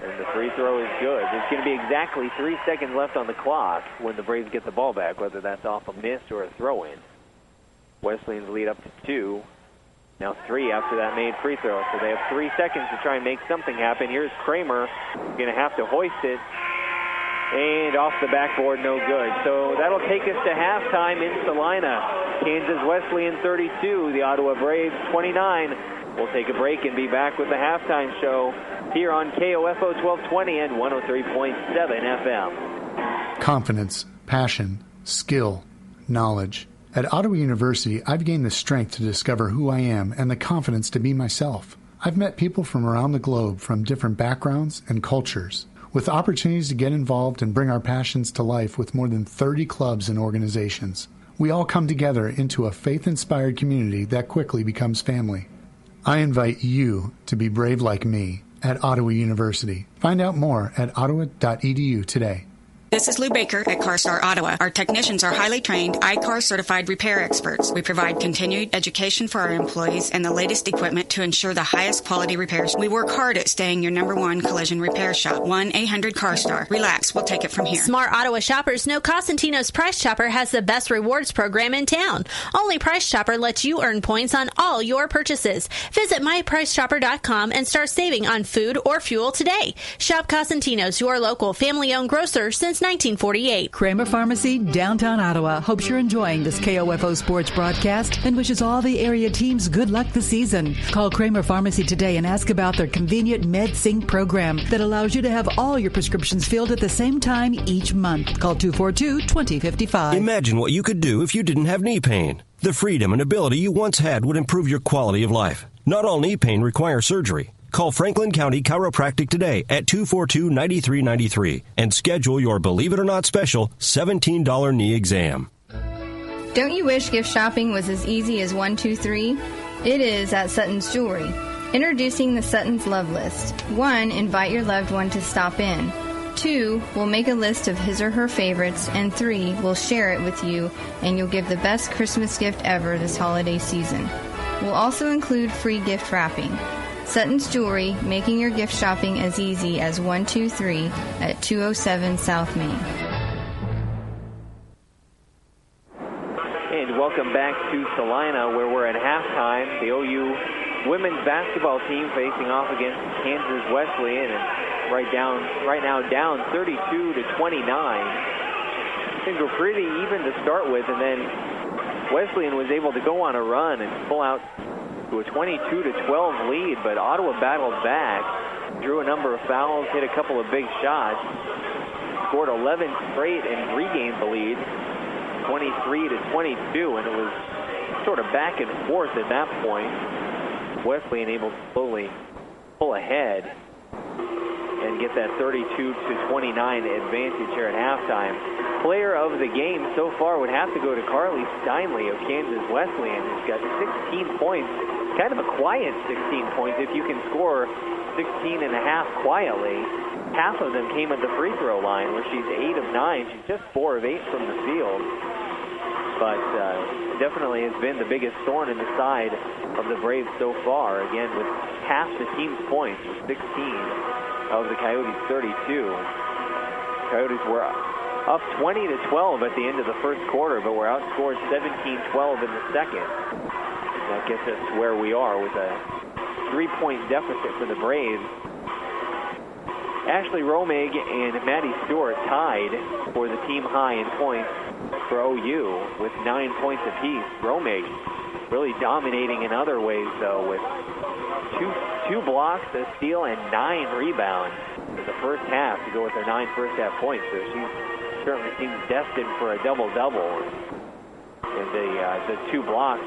And the free throw is good. There's going to be exactly three seconds left on the clock when the Braves get the ball back, whether that's off a miss or a throw-in. Wesleyan's lead up to two. Now three after that made free throw. So they have three seconds to try and make something happen. Here's Kramer going to have to hoist it. And off the backboard, no good. So that'll take us to halftime in Salina. Kansas Wesleyan 32, the Ottawa Braves 29. We'll take a break and be back with the halftime show here on KOFO 1220 and 103.7 FM.
Confidence, passion, skill, knowledge. At Ottawa University, I've gained the strength to discover who I am and the confidence to be myself. I've met people from around the globe from different backgrounds and cultures, with opportunities to get involved and bring our passions to life with more than 30 clubs and organizations. We all come together into a faith inspired community that quickly becomes family. I invite you to be brave like me at Ottawa University. Find out more at ottawa.edu today.
This is Lou Baker at CarStar Ottawa. Our technicians are highly trained I-CAR certified repair experts. We provide continued education for our employees and the latest equipment to ensure the highest quality repairs. We work hard at staying your number one collision repair shop. 1-800-CarStar. Relax, we'll take it from here.
Smart Ottawa shoppers know Costantino's Price Chopper has the best rewards program in town. Only Price Chopper lets you earn points on all your purchases. Visit mypricechopper.com and start saving on food or fuel today. Shop Costantino's, your local family-owned grocer since 1948.
Kramer Pharmacy, downtown Ottawa, hopes you're enjoying this KOFO sports broadcast and wishes all the area teams good luck this season. Call Kramer Pharmacy today and ask about their convenient MedSync program that allows you to have all your prescriptions filled at the same time each month. Call 242 2055.
Imagine what you could do if you didn't have knee pain. The freedom and ability you once had would improve your quality of life. Not all knee pain requires surgery. Call Franklin County Chiropractic today at 242-9393 and schedule your Believe It or Not special $17 knee exam.
Don't you wish gift shopping was as easy as 123? It is at Sutton's Jewelry. Introducing the Sutton's Love List. 1. Invite your loved one to stop in. 2. We'll make a list of his or her favorites. And 3. We'll share it with you, and you'll give the best Christmas gift ever this holiday season. We'll also include free gift wrapping. Sutton's Jewelry, making your gift shopping as easy as 123 at 207 South Main.
And welcome back to Salina, where we're at halftime. The OU women's basketball team facing off against Kansas Wesleyan and right down right now down 32 to 29. Things were pretty even to start with, and then Wesleyan was able to go on a run and pull out to a 22 to 12 lead, but Ottawa battled back, drew a number of fouls, hit a couple of big shots, scored 11 straight, and regained the lead 23 to 22, and it was sort of back and forth at that point. Wesleyan able to slowly pull ahead and get that 32 to 29 advantage here at halftime. Player of the game so far would have to go to Carly Steinley of Kansas Wesleyan, who's got 16 points. Kind of a quiet 16 points if you can score 16 and a half quietly. Half of them came at the free throw line, where she's 8 of 9. She's just 4 of 8 from the field. But uh, definitely has been the biggest thorn in the side of the Braves so far. Again, with half the team's points, 16 of the Coyotes 32. Coyotes were up 20 to 12 at the end of the first quarter, but were outscored 17-12 in the second. That gets us where we are with a three-point deficit for the Braves. Ashley Romig and Maddie Stewart tied for the team high in points for OU with nine points apiece. Romig really dominating in other ways, though, with two two blocks, a steal, and nine rebounds in the first half to go with their nine first half points. So she certainly seems destined for a double double. And the uh, the two blocks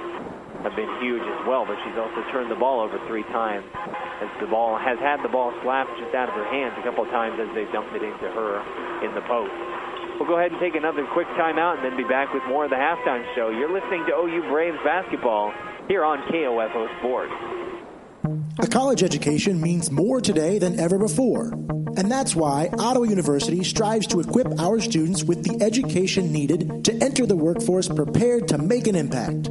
have been huge as well, but she's also turned the ball over three times as the ball has had the ball slapped just out of her hands a couple of times as they've dumped it into her in the post. We'll go ahead and take another quick timeout and then be back with more of the halftime show. You're listening to OU Braves basketball here on KOFO Sports.
A college education means more today than ever before. And that's why Ottawa University strives to equip our students with the education needed to enter the workforce prepared to make an impact.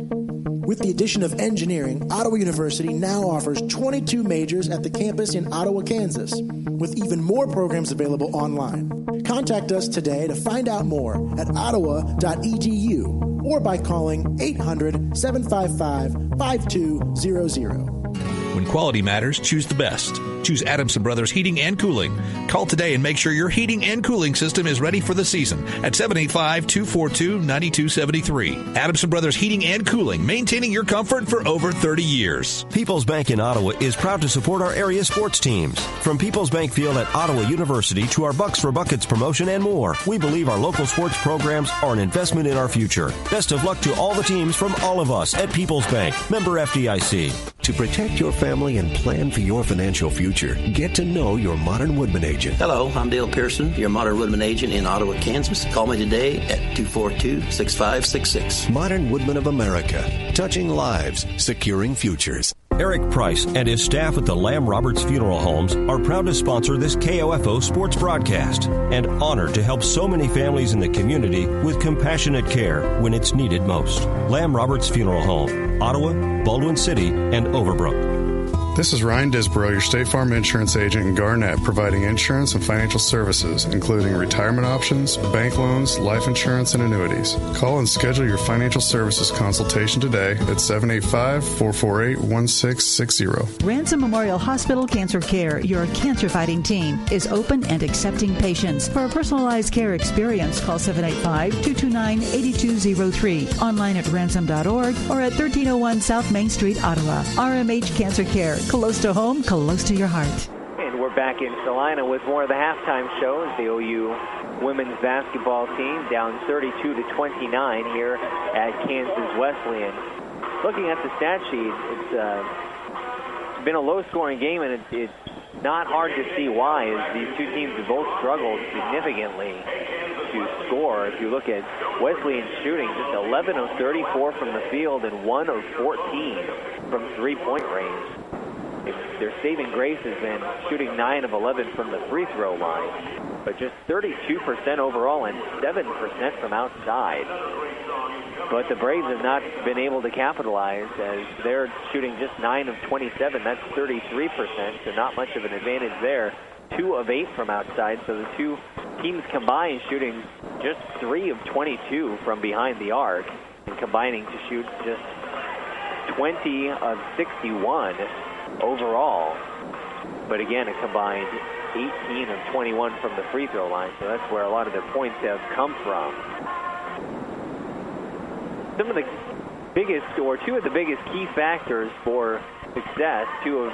With the addition of engineering, Ottawa University now offers 22 majors at the campus in Ottawa, Kansas, with even more programs available online. Contact us today to find out more at ottawa.edu or by calling 800 755 5200.
When quality matters, choose the best. Choose Adamson Brothers Heating and Cooling. Call today and make sure your heating and cooling system is ready for the season at 785-242-9273. Adamson Brothers Heating and Cooling, maintaining your comfort for over 30 years.
People's Bank in Ottawa is proud to support our area sports teams. From People's Bank Field at Ottawa University to our Bucks for Buckets promotion and more, we believe our local sports programs are an investment in our future. Best of luck to all the teams from all of us at People's Bank. Member FDIC.
To protect your family and plan for your financial future, get to know your Modern Woodmen agent.
Hello, I'm Dale Pearson, your Modern Woodmen agent in Ottawa, Kansas. Call me today at 242-6566.
Modern Woodmen of America, touching lives, securing futures.
Eric Price and his staff at the Lamb Roberts Funeral Homes are proud to sponsor this KOFO sports broadcast and honored to help so many families in the community with compassionate care when it's needed most. Lamb Roberts Funeral Home, Ottawa, Baldwin City, and Overbrook.
This is Ryan Disborough, your State Farm insurance agent in Garnett, providing insurance and financial services, including retirement options, bank loans, life insurance, and annuities. Call and schedule your financial services consultation today at 785 448 1660.
Ransom Memorial Hospital Cancer Care, your cancer fighting team, is open and accepting patients. For a personalized care experience, call 785 229 8203, online at ransom.org or at 1301 South Main Street, Ottawa. RMH Cancer Care close to home, close to your heart.
And we're back in Salina with more of the halftime show as the OU women's basketball team down 32 to 29 here at Kansas Wesleyan. Looking at the stat sheet, it's, uh, been a low-scoring game, and it, it's not hard to see why, as these two teams have both struggled significantly to score. If you look at Wesleyan shooting, just 11 of 34 from the field and 1 of 14 from three-point range their saving grace has been shooting 9 of 11 from the free throw line, but just 32% overall and 7% from outside. But the Braves have not been able to capitalize as they're shooting just 9 of 27. That's 33%, so not much of an advantage there. 2 of 8 from outside, so the two teams combined shooting just 3 of 22 from behind the arc and combining to shoot just 20 of 61 overall. But again, a combined 18 of 21 from the free throw line, so that's where a lot of their points have come from. Some of the biggest, or two of the biggest key factors for success, two of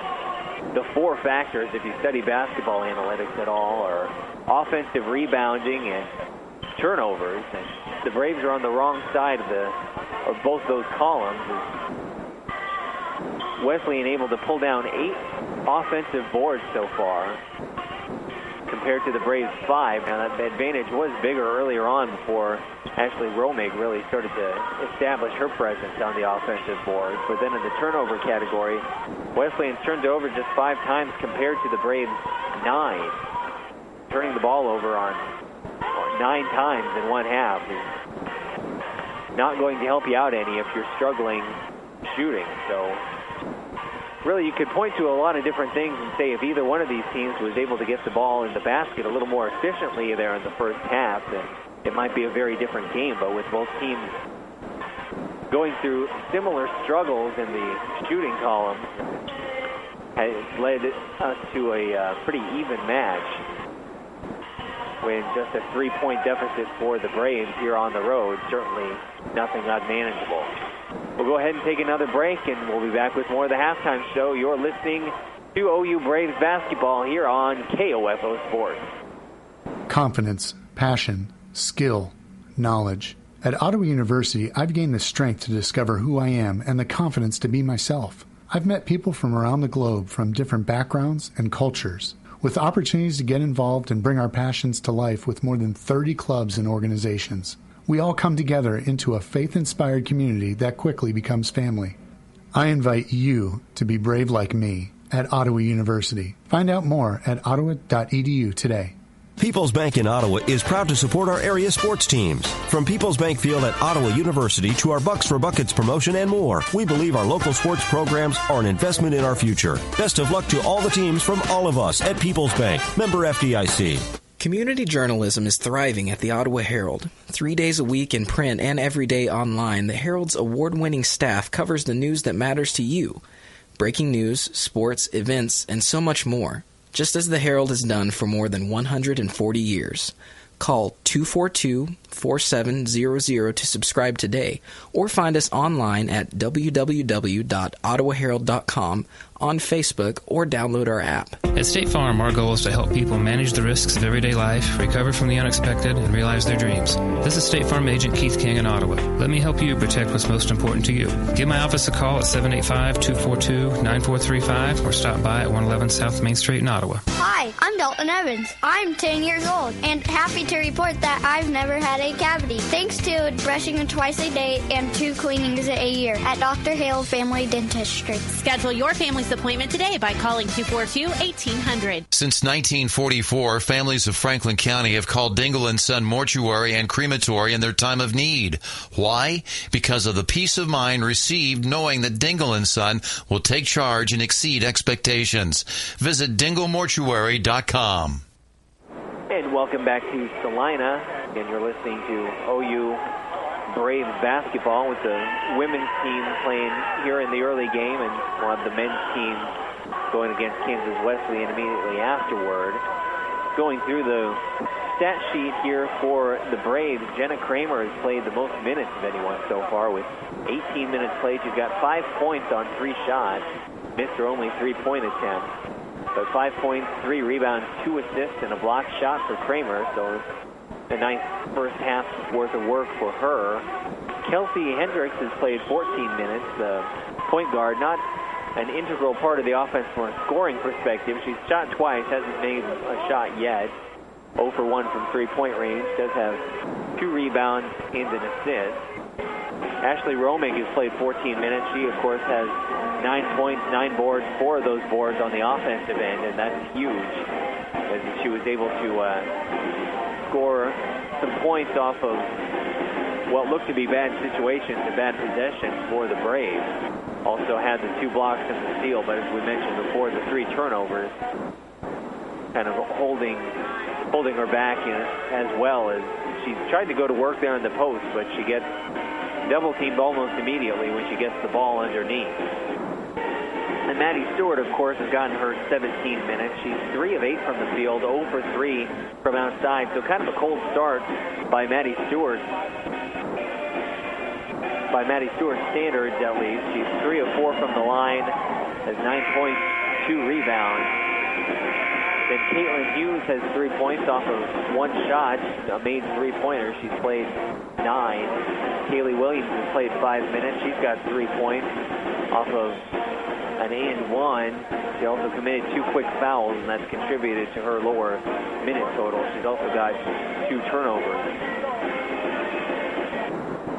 the four factors, if you study basketball analytics at all, are offensive rebounding and turnovers. And the Braves are on the wrong side of the of both those columns. Wesleyan able to pull down eight offensive boards so far compared to the Braves five. Now that advantage was bigger earlier on before Ashley Romig really started to establish her presence on the offensive boards. But then in the turnover category, Wesleyan's turned over just five times compared to the Braves nine. Turning the ball over on nine times in one half is not going to help you out any if you're struggling shooting. So really you could point to a lot of different things and say if either one of these teams was able to get the ball in the basket a little more efficiently there in the first half, then it might be a very different game. But with both teams going through similar struggles in the shooting column, has led us to a uh, pretty even match with just a three-point deficit for the Braves here on the road. Certainly nothing unmanageable. We'll go ahead and take another break, and we'll be back with more of the halftime show. You're listening to OU Braves basketball here on KOFO Sports.
Confidence, passion, skill, knowledge. At Ottawa University, I've gained the strength to discover who I am and the confidence to be myself. I've met people from around the globe from different backgrounds and cultures with opportunities to get involved and bring our passions to life with more than 30 clubs and organizations. We all come together into a faith inspired community that quickly becomes family. I invite you to be brave like me at Ottawa University. Find out more at ottawa.edu today.
People's Bank in Ottawa is proud to support our area sports teams. From People's Bank Field at Ottawa University to our Bucks for Buckets promotion and more, we believe our local sports programs are an investment in our future. Best of luck to all the teams from all of us at People's Bank. Member FDIC.
Community journalism is thriving at the Ottawa Herald. Three days a week in print and every day online, the Herald's award winning staff covers the news that matters to you breaking news, sports, events, and so much more just as the Herald has done for more than 140 years. Call 242 4700 to subscribe today or find us online at www.ottawaherald.com on Facebook or download our app.
At State Farm, our goal is to help people manage the risks of everyday life, recover from the unexpected, and realize their dreams. This is State Farm agent Keith King in Ottawa. Let me help you protect what's most important to you. Give my office a call at 785 242 9435 or stop by at 111 South Main Street in Ottawa.
Hi, I'm Dalton Evans. I'm 10 years old and happy to report that I've never had a cavity thanks to brushing twice a day and two cleanings a year at Dr. Hale Family Dentistry.
Schedule your family's appointment today by calling 242 1800.
Since 1944, families of Franklin County have called Dengel and Son Mortuary and Crematory in their time of need. Why? Because of the peace of mind received knowing that Dengel and Son will take charge and exceed expectations. Visit dengelmortuary.com.
And welcome back to Salina. Again, you're listening to OU Braves basketball with the women's team playing here in the early game, and we'll have the men's team going against Kansas Wesleyan immediately afterward. Going through the stat sheet here for the Braves, Jenna Kramer has played the most minutes of anyone so far with 18 minutes played. She's got five points on three shots, missed her only three-point attempt. But five points, three rebounds, two assists, and a block shot for Kramer. So a nice first half worth of work for her. Kelsey Hendricks has played 14 minutes. The point guard, not an integral part of the offense from a scoring perspective. She's shot twice, hasn't made a shot yet. 0 for 1 from three-point range. Does have two rebounds and an assist. Ashley Romig has played 14 minutes. She, of course, has nine points, nine boards, four of those boards on the offensive end, and that's huge. As she was able to uh, score some points off of what looked to be bad situations and bad possessions for the Braves. Also had the two blocks and the steal, but as we mentioned before, the three turnovers kind of holding holding her back in, as well as she's tried to go to work there in the post, but she gets double teamed almost immediately when she gets the ball underneath. And Maddie Stewart, of course, has gotten her 17 minutes. She's 3 of 8 from the field, 0 for 3 from outside. So kind of a cold start by Maddie Stewart. By Maddie Stewart's standards, at least. She's 3 of 4 from the line, has 9 points, 2 rebounds. Then Caitlin Hughes has 3 points off of one shot, a made three-pointer. She's played 9. Kaylee Williams has played 5 minutes. She's got 3 points off of an and one. She also committed two quick fouls, and that's contributed to her lower minute total. She's also got two turnovers.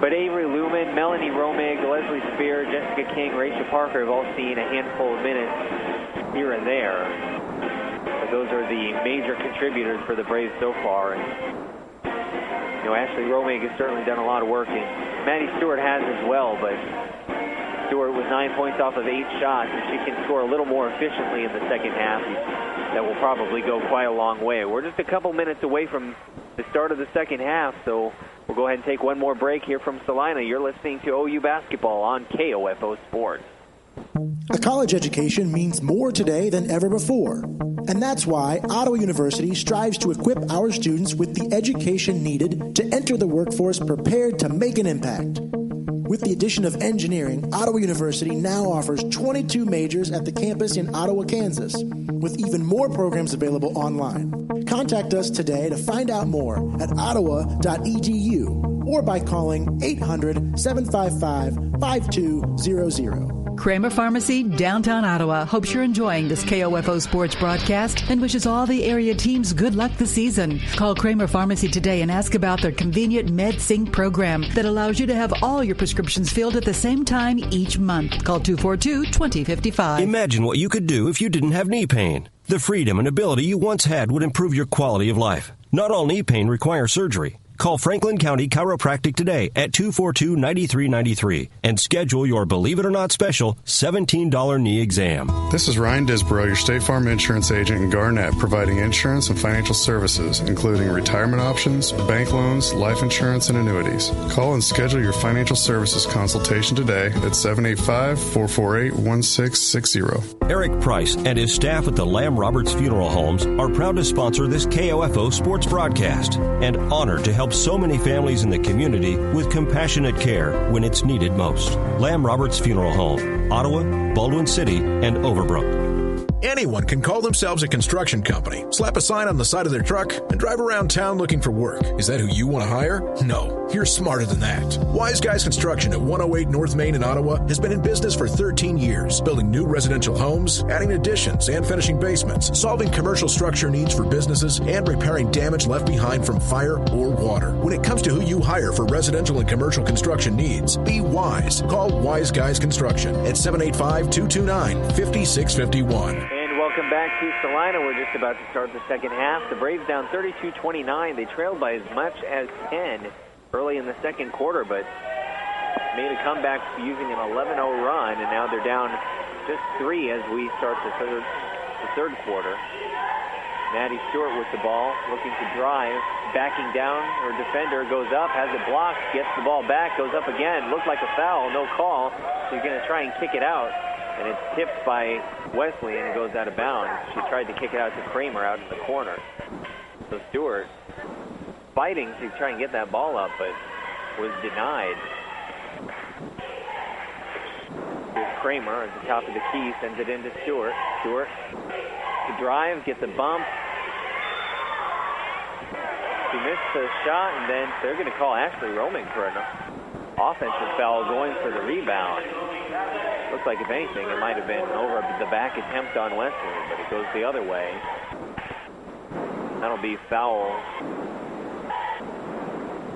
But Avery Lumen, Melanie Romig, Leslie Spear, Jessica King, Rachel Parker have all seen a handful of minutes here and there. But those are the major contributors for the Braves so far. And, you know, Ashley Romig has certainly done a lot of work, and Maddie Stewart has as well, but Stewart with nine points off of eight shots. If she can score a little more efficiently in the second half, that will probably go quite a long way. We're just a couple minutes away from the start of the second half, so we'll go ahead and take one more break here from Salina. You're listening to OU Basketball on KOFO Sports.
A college education means more today than ever before. And that's why Ottawa University strives to equip our students with the education needed to enter the workforce prepared to make an impact. With the addition of engineering, Ottawa University now offers 22 majors at the campus in Ottawa, Kansas, with even more programs available online. Contact us today to find out more at ottawa.edu or by calling 800 755 5200.
Kramer Pharmacy, downtown Ottawa, hopes you're enjoying this KOFO sports broadcast and wishes all the area teams good luck this season. Call Kramer Pharmacy today and ask about their convenient MedSync program that allows you to have all your prescriptions filled at the same time each month. Call 242 2055.
Imagine what you could do if you didn't have knee pain. The freedom and ability you once had would improve your quality of life. Not all knee pain requires surgery. Call Franklin County Chiropractic today at 242 9393 and schedule your Believe It or Not special $17 knee exam.
This is Ryan Disborough, your State Farm insurance agent in Garnett, providing insurance and financial services, including retirement options, bank loans, life insurance, and annuities. Call and schedule your financial services consultation today at 785 448 1660.
Eric Price and his staff at the Lamb Roberts Funeral Homes are proud to sponsor this KOFO sports broadcast and honored to help so many families in the community with compassionate care when it's needed most. Lamb Roberts Funeral Home, Ottawa, Baldwin City, and Overbrook.
Anyone can call themselves a construction company, slap a sign on the side of their truck, and drive around town looking for work. Is that who you want to hire? No, you're smarter than that. Wise Guys Construction at 108 North Main in Ottawa has been in business for 13 years, building new residential homes, adding additions and finishing basements, solving commercial structure needs for businesses, and repairing damage left behind from fire or water. When it comes to who you hire for residential and commercial construction needs, be wise. Call Wise Guys Construction at 785 229 5651.
Welcome back to Salina. We're just about to start the second half. The Braves down 32-29. They trailed by as much as 10 early in the second quarter, but made a comeback using an 11-0 run, and now they're down just three as we start the third, the third quarter. Maddie Stewart with the ball, looking to drive, backing down. Her defender goes up, has it blocked, gets the ball back, goes up again. Looked like a foul, no call. She's going to try and kick it out and it's tipped by Wesley and goes out of bounds. She tried to kick it out to Kramer out in the corner. So Stewart fighting to try and get that ball up, but was denied. Here's Kramer at the top of the key, sends it into Stewart. Stewart to drive, gets a bump. She missed the shot, and then they're going to call Ashley Romig for an offensive foul going for the rebound. Looks like, if anything, it might have been over the back attempt on Wesleyan, but it goes the other way. That'll be foul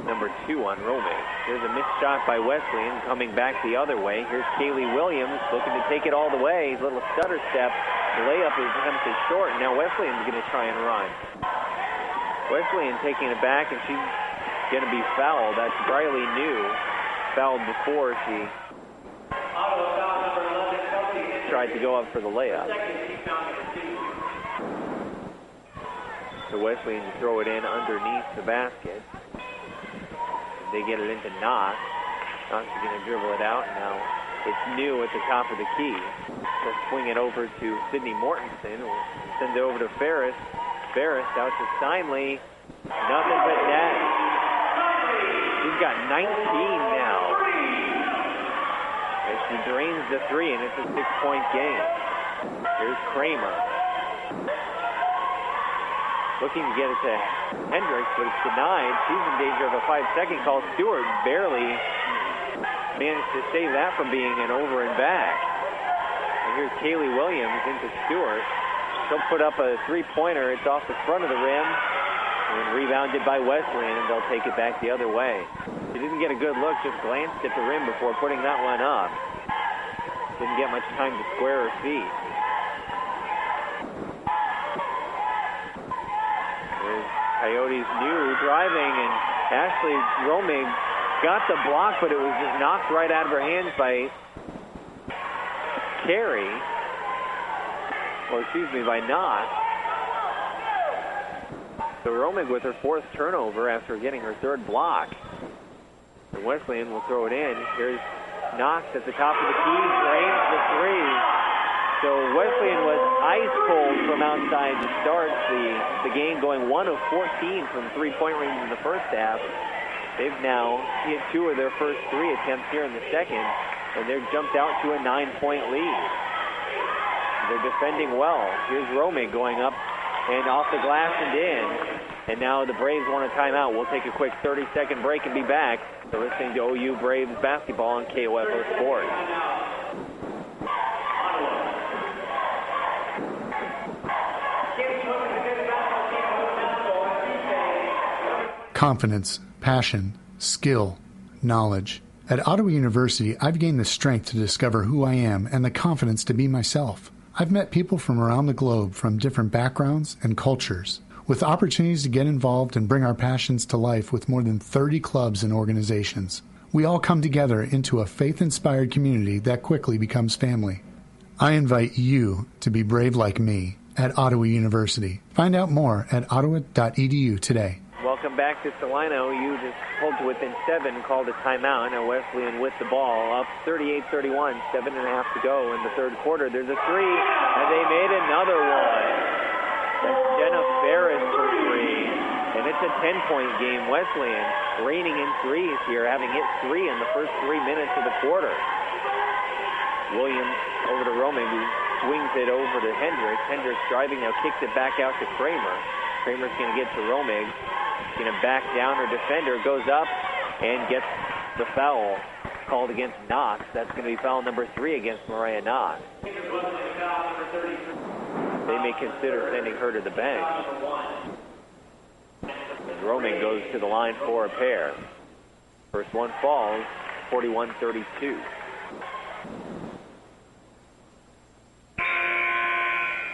number two on Romig. Here's a missed shot by Wesleyan coming back the other way. Here's Kaylee Williams looking to take it all the way. Little stutter step. The layup is attempted short. Now Wesleyan's going to try and run. Wesleyan taking it back, and she's going to be fouled. That's Briley New. Fouled before she tried to go up for the layup. So Wesleyan to throw it in underneath the basket. They get it into Knox. Knox is going to dribble it out. Now it's New at the top of the key. They'll swing it over to Sydney Mortensen. Send it over to Ferris. Ferris out to Steinley. Nothing but net. She's got 19 now. She drains the three, and it's a six-point game. Here's Kramer. Looking to get it to Hendricks, but it's denied. She's in danger of a five-second call. Stewart barely managed to save that from being an over and back. And here's Kaylee Williams into Stewart. She'll put up a three-pointer. It's off the front of the rim and rebounded by Wesleyan, and they'll take it back the other way. She didn't get a good look, just glanced at the rim before putting that one up. Didn't get much time to square her feet. There's Coyotes New driving, and Ashley Romig got the block, but it was just knocked right out of her hands by Carey. Or excuse me, by Knox. So Romig with her fourth turnover after getting her third block. And Wesleyan will throw it in. Here's Knox at the top of the key, drains the three. So Wesleyan was ice cold from outside to start the, the game, going 1 of 14 from three-point range in the first half. They've now hit two of their first three attempts here in the second, and they've jumped out to a nine-point lead. They're defending well. Here's Romig going up and off the glass and in. And now the Braves want a timeout. We'll take a quick 30-second break and be back. You're listening to OU Braves basketball on KOFO Sports.
confidence, passion, skill, knowledge. At Ottawa University, I've gained the strength to discover who I am and the confidence to be myself. I've met people from around the globe from different backgrounds and cultures, with opportunities to get involved and bring our passions to life with more than 30 clubs and organizations. We all come together into a faith inspired community that quickly becomes family. I invite you to be brave like me at Ottawa University. Find out more at ottawa.edu today.
Welcome back to Salina. You just pulled to within seven, called a timeout. Now Wesleyan with the ball, up 38-31, seven and a half to go in the third quarter. There's a three, and they made another one. Ferris for three, and it's a 10-point game. Wesleyan reigning in threes here, having hit three in the first three minutes of the quarter. Williams over to Roman, who swings it over to Hendricks. Hendricks driving now, kicks it back out to Kramer. Kramer's going to get to Romig. Going to back down her defender, goes up and gets the foul called against Knox. That's going to be foul number three against Mariah Knox. They may consider sending her to the bench. And Romig goes to the line for a pair. First one falls, 41-32.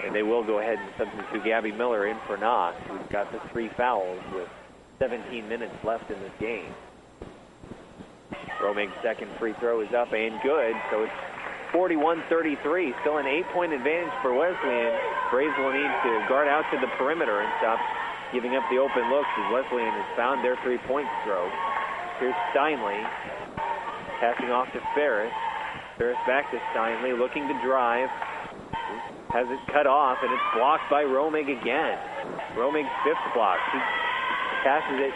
And they will go ahead and substitute Gabby Miller in for Knox, who's got the three fouls with 17 minutes left in this game. Romig's second free throw is up and good, so it's 41-33. Still an eight-point advantage for Wesleyan. Braves will need to guard out to the perimeter and stop giving up the open looks as Wesleyan has found their three-point stroke. Here's Steinley passing off to Ferris. Ferris back to Steinley, looking to drive. Has it cut off, and it's blocked by Romig again. Romig's fifth block. She passes it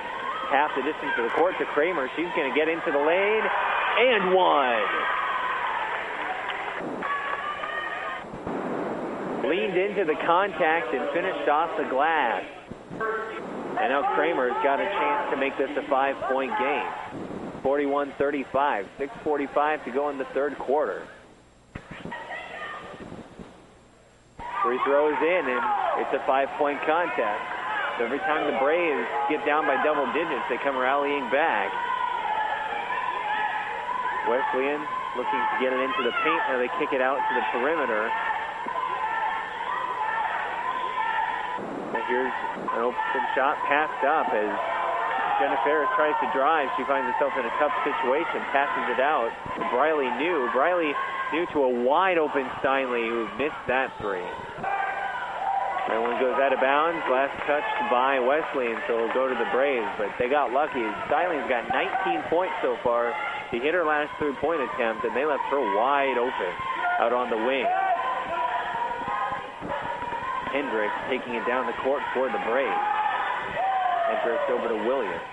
half the distance to the court to Kramer. She's going to get into the lane, and one. Leaned into the contact and finished off the glass. And now Kramer's got a chance to make this a five-point game. 41-35, 6.45 to go in the third quarter. Free throws in, and it's a five-point contest. So every time the Braves get down by double digits, they come rallying back. Wesleyan looking to get it into the paint. Now they kick it out to the perimeter. Here's an open shot passed up as Jenna Ferris tries to drive. She finds herself in a tough situation, passes it out. Briley New. Briley New to a wide open Steinley who missed that three. That one goes out of bounds. Last touched by Wesleyan, and so it'll go to the Braves. But they got lucky. Steinley's got 19 points so far. She hit her last three-point attempt, and they left her wide open out on the wing. Hendricks taking it down the court for the Braves. Hendricks over to Williams.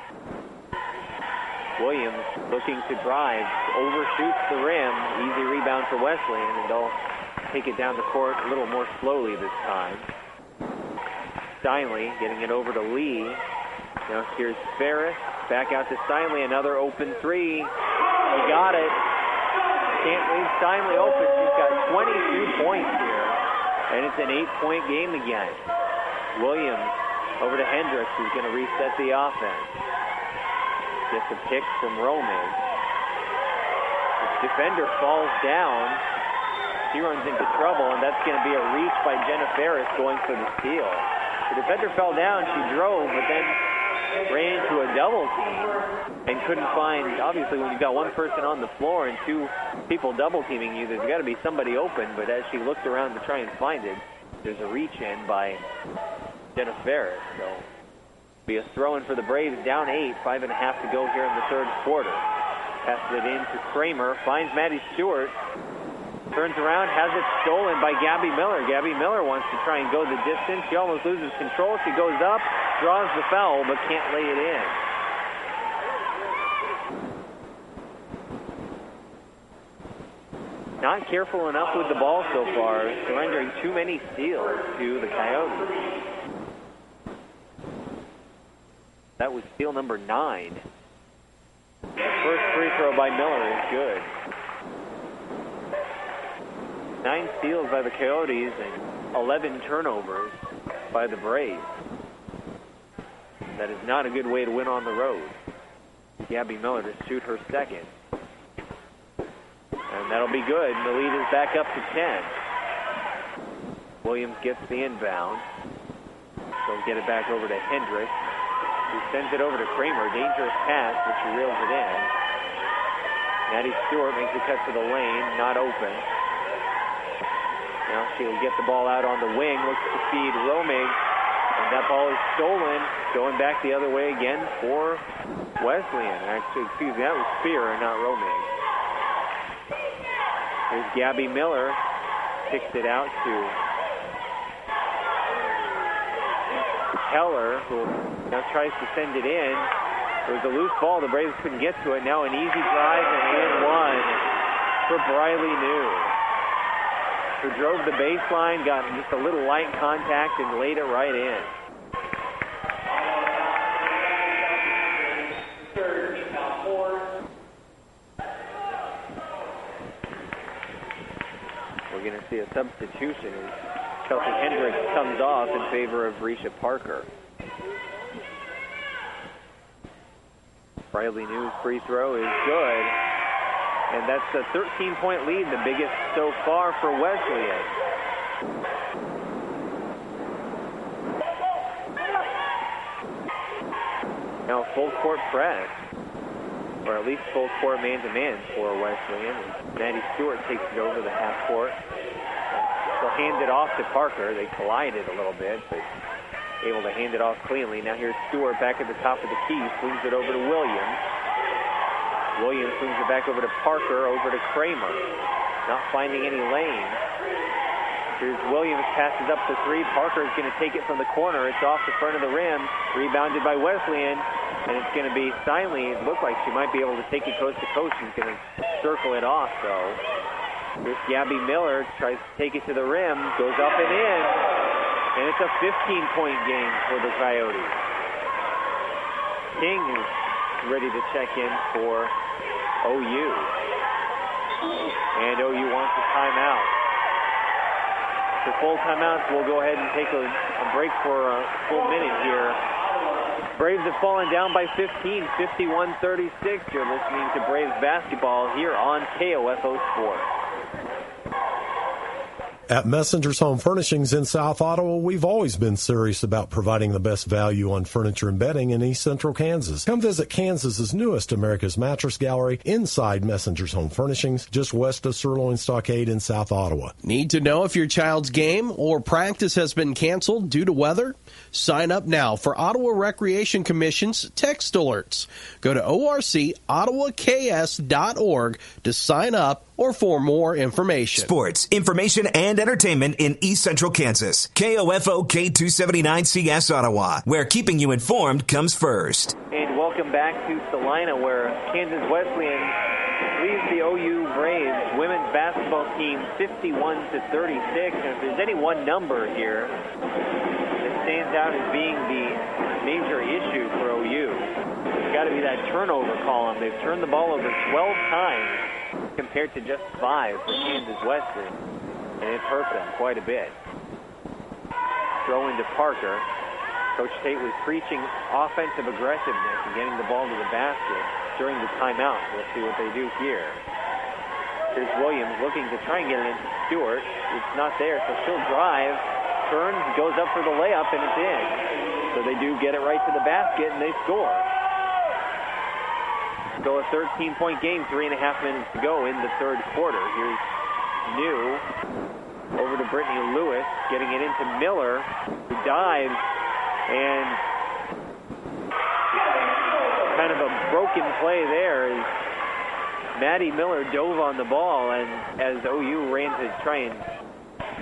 Williams looking to drive, overshoots the rim. Easy rebound for Wesleyan, and they'll take it down the court a little more slowly this time. Steinley getting it over to Lee. Now here's Ferris. Back out to Steinley. Another open three. He got it. Can't leave Steinley open. She's got 22 points. And it's an eight-point game again. Williams over to Hendricks, who's going to reset the offense. Gets a pick from Romig. The defender falls down. She runs into trouble, and that's going to be a reach by Jenna Ferris going for the steal. The defender fell down. She drove, but then ran into a double team and couldn't find. Obviously, when you've got one person on the floor and two people double teaming you, there's got to be somebody open. But as she looked around to try and find it, there's a reach in by Jenna Ferris. So be a throw in for the Braves, down eight, five and a half to go here in the third quarter. Passes it in to Kramer, finds Maddie Stewart, turns around, has it stolen by Gabby Miller. Gabby Miller wants to try and go the distance. She almost loses control. She goes up, draws the foul, but can't lay it in. Not careful enough with the ball so far, surrendering too many steals to the Coyotes. That was steal number nine. The first free throw by Miller is good. Nine steals by the Coyotes and 11 turnovers by the Braves. That is not a good way to win on the road. Gabby Miller to shoot her second. And that'll be good. The lead is back up to 10. Williams gets the inbound. So get it back over to Hendricks who sends it over to Kramer. Dangerous pass, but she reels it in. Maddie Stewart makes a cut to the lane, not open. Now she'll get the ball out on the wing, looks to feed Romig, and that ball is stolen, going back the other way again for Wesleyan. Actually, excuse me, that was Spear and not Romig. Here's Gabby Miller, kicks it out to Keller, who now tries to send it in. It was a loose ball. The Braves couldn't get to it. Now an easy drive and in one for Briley New, who drove the baseline, got just a little light contact, and laid it right in. We're going to see a substitution as Chelsea Hendricks comes off in favor of Risha Parker. Briley New's free throw is good. And that's a 13 point lead, the biggest so far for Wesleyan. Now full court press, or at least full court man to man for Wesleyan. And Maddie Stewart takes it over the half court. She'll hand it off to Parker. They collided a little bit, but able to hand it off cleanly. Now here's Stewart back at the top of the key, swings it over to Williams. Williams swings it back over to Parker, over to Kramer. Not finding any lane. Here's Williams, passes up the three. Parker is going to take it from the corner. It's off the front of the rim, rebounded by Wesleyan, and it's going to be Steinley. It looks like she might be able to take it coast to coast. She's going to circle it off, though. Here's Gabby Miller, tries to take it to the rim, goes up and in. And it's a 15-point game for the Coyotes. King ready to check in for OU. And OU wants a timeout. For full timeouts, we'll go ahead and take a, a break for a full minute here. Braves have fallen down by 15, 51-36. You're listening to Braves basketball here on KOFO Sports.
At Messenger's Home Furnishings in South Ottawa, we've always been serious about providing the best value on furniture and bedding in East Central Kansas. Come visit Kansas's newest America's Mattress Gallery inside Messenger's Home Furnishings, just west of Sirloin Stockade in South Ottawa.
Need to know if your child's game or practice has been canceled due to weather? Sign up now for Ottawa Recreation Commission's text alerts. Go to orcottawaks.org to sign up or for more information.
Sports, information, and entertainment in East Central Kansas. KOFO K279CS Ottawa, where keeping you informed comes first.
And welcome back to Salina, where Kansas Wesleyan leads the OU Braves women's basketball team 51 to 36. And if there's any one number here that stands out as being the major issue for OU, it's got to be that turnover column. They've turned the ball over 12 times compared to just five for Kansas Wesleyan, and it hurt them quite a bit. Throw into Parker. Coach Tate was preaching offensive aggressiveness and getting the ball to the basket during the timeout. We'll see what they do here. Here's Williams looking to try and get it into Stewart. It's not there, so she'll drive, turns, goes up for the layup, and it's in. So they do get it right to the basket, and they score. Still a 13-point game, three and a half minutes to go in the third quarter. Here's New over to Brittany Lewis, getting it into Miller, who dives, and kind of a broken play there as Maddie Miller dove on the ball, and as OU ran to try and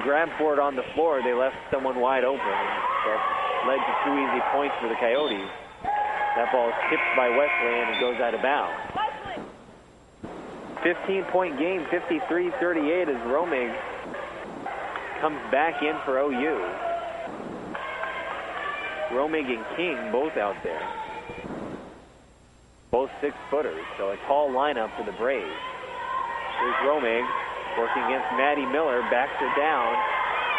grab for it on the floor, they left someone wide open. That led to two easy points for the Coyotes. That ball is tipped by Wesleyan and it goes out of bounds. 15-point game, 53-38 as Romig comes back in for OU. Romig and King both out there. Both six-footers, so a tall lineup for the Braves. Here's Romig working against Maddie Miller, backs her down.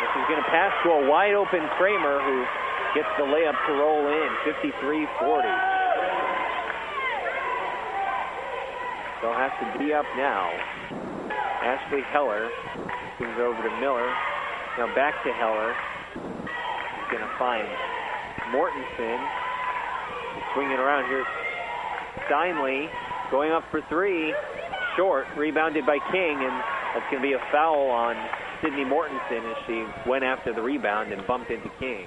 This is going to pass to a wide-open Kramer who gets the layup to roll in, 53-40. They'll have to be up now. Ashley Heller moves over to Miller. Now back to Heller. He's going to find Mortensen. Swinging around here. Steinley going up for three. Short. Rebounded by King. And that's going to be a foul on Sydney Mortensen as she went after the rebound and bumped into King.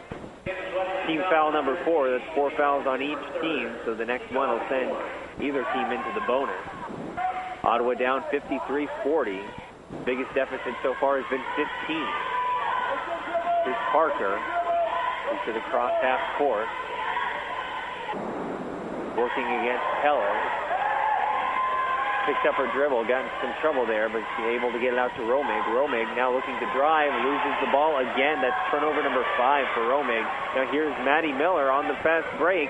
Team foul number four. That's four fouls on each team. So the next one will send either team into the bonus. Ottawa down 53-40. Biggest deficit so far has been 15. Here's Parker into the cross half court. Working against Heller picked up her dribble, got in some trouble there, but she's able to get it out to Romig. Romig now looking to drive, loses the ball again. That's turnover number five for Romig. Now here's Maddie Miller on the fast break.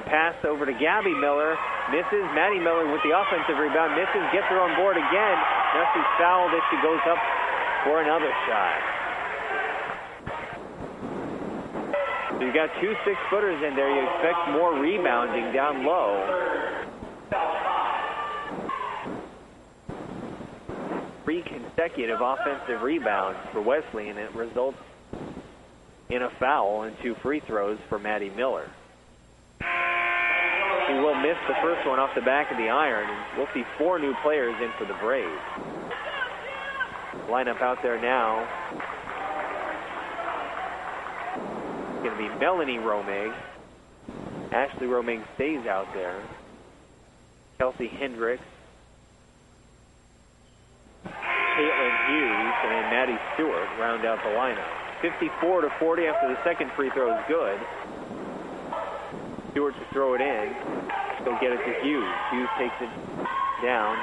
The pass over to Gabby Miller. Misses. Maddie Miller with the offensive rebound. Misses. Gets her on board again. Now she's fouled as she goes up for another shot. So you got two six-footers in there. You expect more rebounding down low three consecutive offensive rebounds for Wesleyan, and it results in a foul and two free throws for Maddie Miller. He will miss the first one off the back of the iron, we'll see four new players in for the Braves. Lineup out there now. It's going to be Melanie Romig. Ashley Romig stays out there. Kelsey Hendricks, Caitlin Hughes and Maddie Stewart round out the lineup. 54 to 40 after the second free throw is good. Stewart to throw it in. She'll get it to Hughes. Hughes takes it down,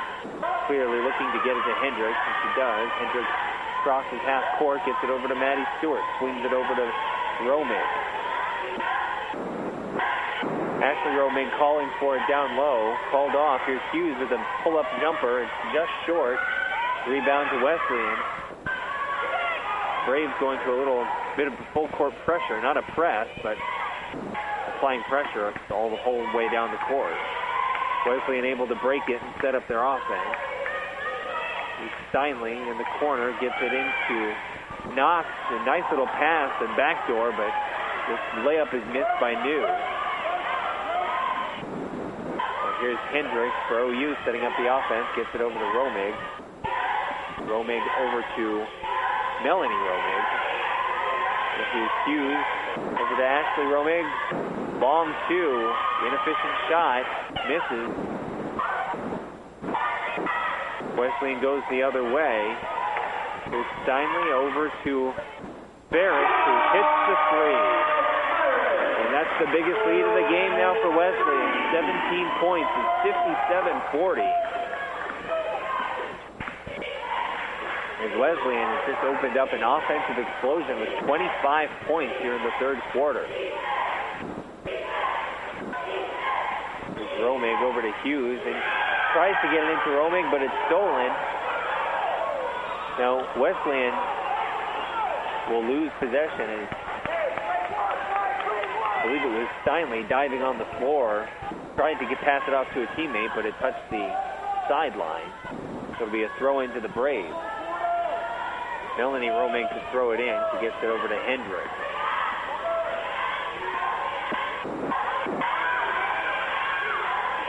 clearly looking to get it to Hendricks, and she does. Hendricks crosses half court, gets it over to Maddie Stewart, swings it over to Romig. Ashley Romig calling for it down low, called off. Here's Hughes with a pull-up jumper. It's just short. Rebound to Wesleyan. Braves going to a little bit of full court pressure, not a press, but applying pressure all the whole way down the court. Wesleyan able to break it and set up their offense. Steinley in the corner gets it into Knox. A nice little pass and backdoor, but this layup is missed by New. Here's Hendricks for OU setting up the offense. Gets it over to Romig. Romig over to Melanie Romig. This is Hughes over to Ashley Romig. Long two. Inefficient shot. Misses. Wesleyan goes the other way. Here's Steinley over to Barrett, who hits the three. And that's the biggest lead of the game now for Wesleyan. 17 points. It's 57-40. As Wesleyan has just opened up an offensive explosion with 25 points here in the third quarter. Here's Romig over to Hughes and tries to get it into Romig, but it's stolen. Now, Wesleyan will lose possession. And I believe it was Steinley diving on the floor, trying to get pass it off to a teammate, but it touched the sideline. So it'll be a throw into the Braves. Melanie Romig to throw it in. She gets it over to Hendricks.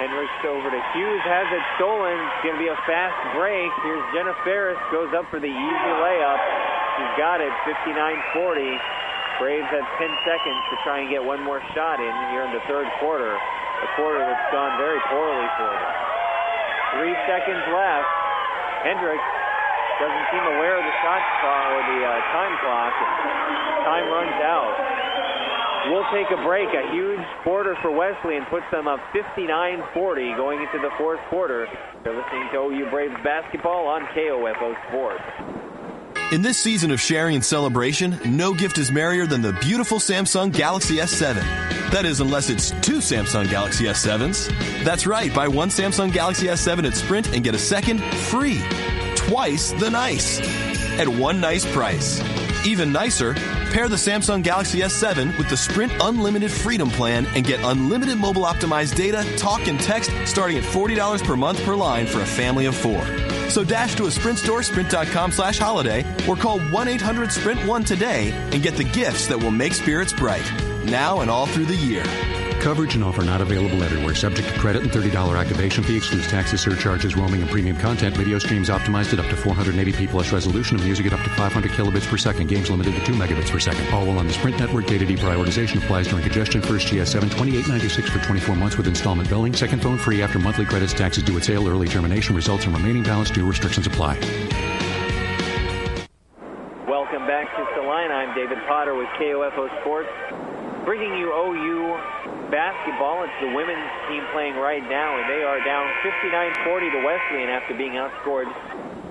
Hendricks over to Hughes, has it stolen. It's going to be a fast break. Here's Jenna Ferris, goes up for the easy layup. She's got it, 59-40. Braves have 10 seconds to try and get one more shot in here in the third quarter. A quarter that's gone very poorly for them. Three seconds left. Hendricks doesn't seem aware of the shot clock or the uh, time clock. Time runs out. We'll take a break. A huge quarter for Wesley and puts them up 59-40 going into the fourth quarter. You're listening to OU Braves basketball on KOFO Sports.
In this season of sharing and celebration, no gift is merrier than the beautiful Samsung Galaxy S7. That is, unless it's two Samsung Galaxy S7s. That's right, buy one Samsung Galaxy S7 at Sprint and get a second free. Twice the nice. At one nice price. Even nicer, pair the Samsung Galaxy S7 with the Sprint Unlimited Freedom Plan and get unlimited mobile optimized data, talk, and text starting at $40 per month per line for a family of four. So dash to a Sprint store, sprint.com slash holiday, or call 1-800-SPRINT1 today and get the gifts that will make spirits bright. Now and all through the year.
Coverage and offer not available everywhere. Subject to credit and $30 activation fee. Excludes taxes, surcharges, roaming, and premium content. Video streams optimized at up to 480p plus resolution and music at up to 500 kilobits per second. Games limited to 2 megabits per second. All while on the Sprint network. Data deprioritization applies during congestion. First GS7 2896 for 24 months with installment billing. Second phone free after monthly credits. Taxes due at sale. Early termination results in remaining balance due. Restrictions apply.
Welcome back to Salina. I'm David Potter with KOFO Sports bringing you OU basketball. It's the women's team playing right now, and they are down 59-40 to Wesleyan after being outscored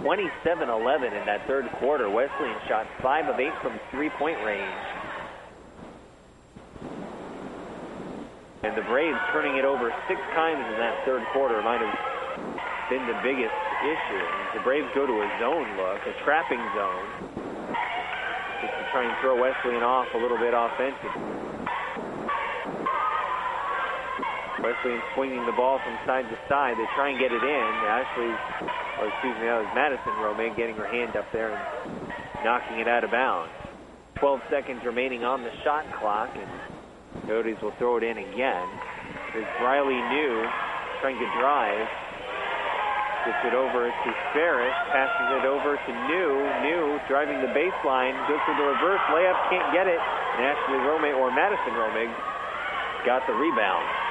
27-11 in that third quarter. Wesleyan shot 5 of 8 from three-point range. And the Braves turning it over six times in that third quarter might have been the biggest issue. The Braves go to a zone look, a trapping zone, just to try and throw Wesleyan off a little bit offensively. Wesleyan swinging the ball from side to side. They try and get it in. Ashley, or excuse me, that was Madison Romig getting her hand up there and knocking it out of bounds. 12 seconds remaining on the shot clock, and Coyotes will throw it in again. There's Briley New trying to drive. Gets it over to Ferris, passes it over to New. New driving the baseline, goes for the reverse layup, can't get it. And Ashley Romig, or Madison Romig, got the rebound.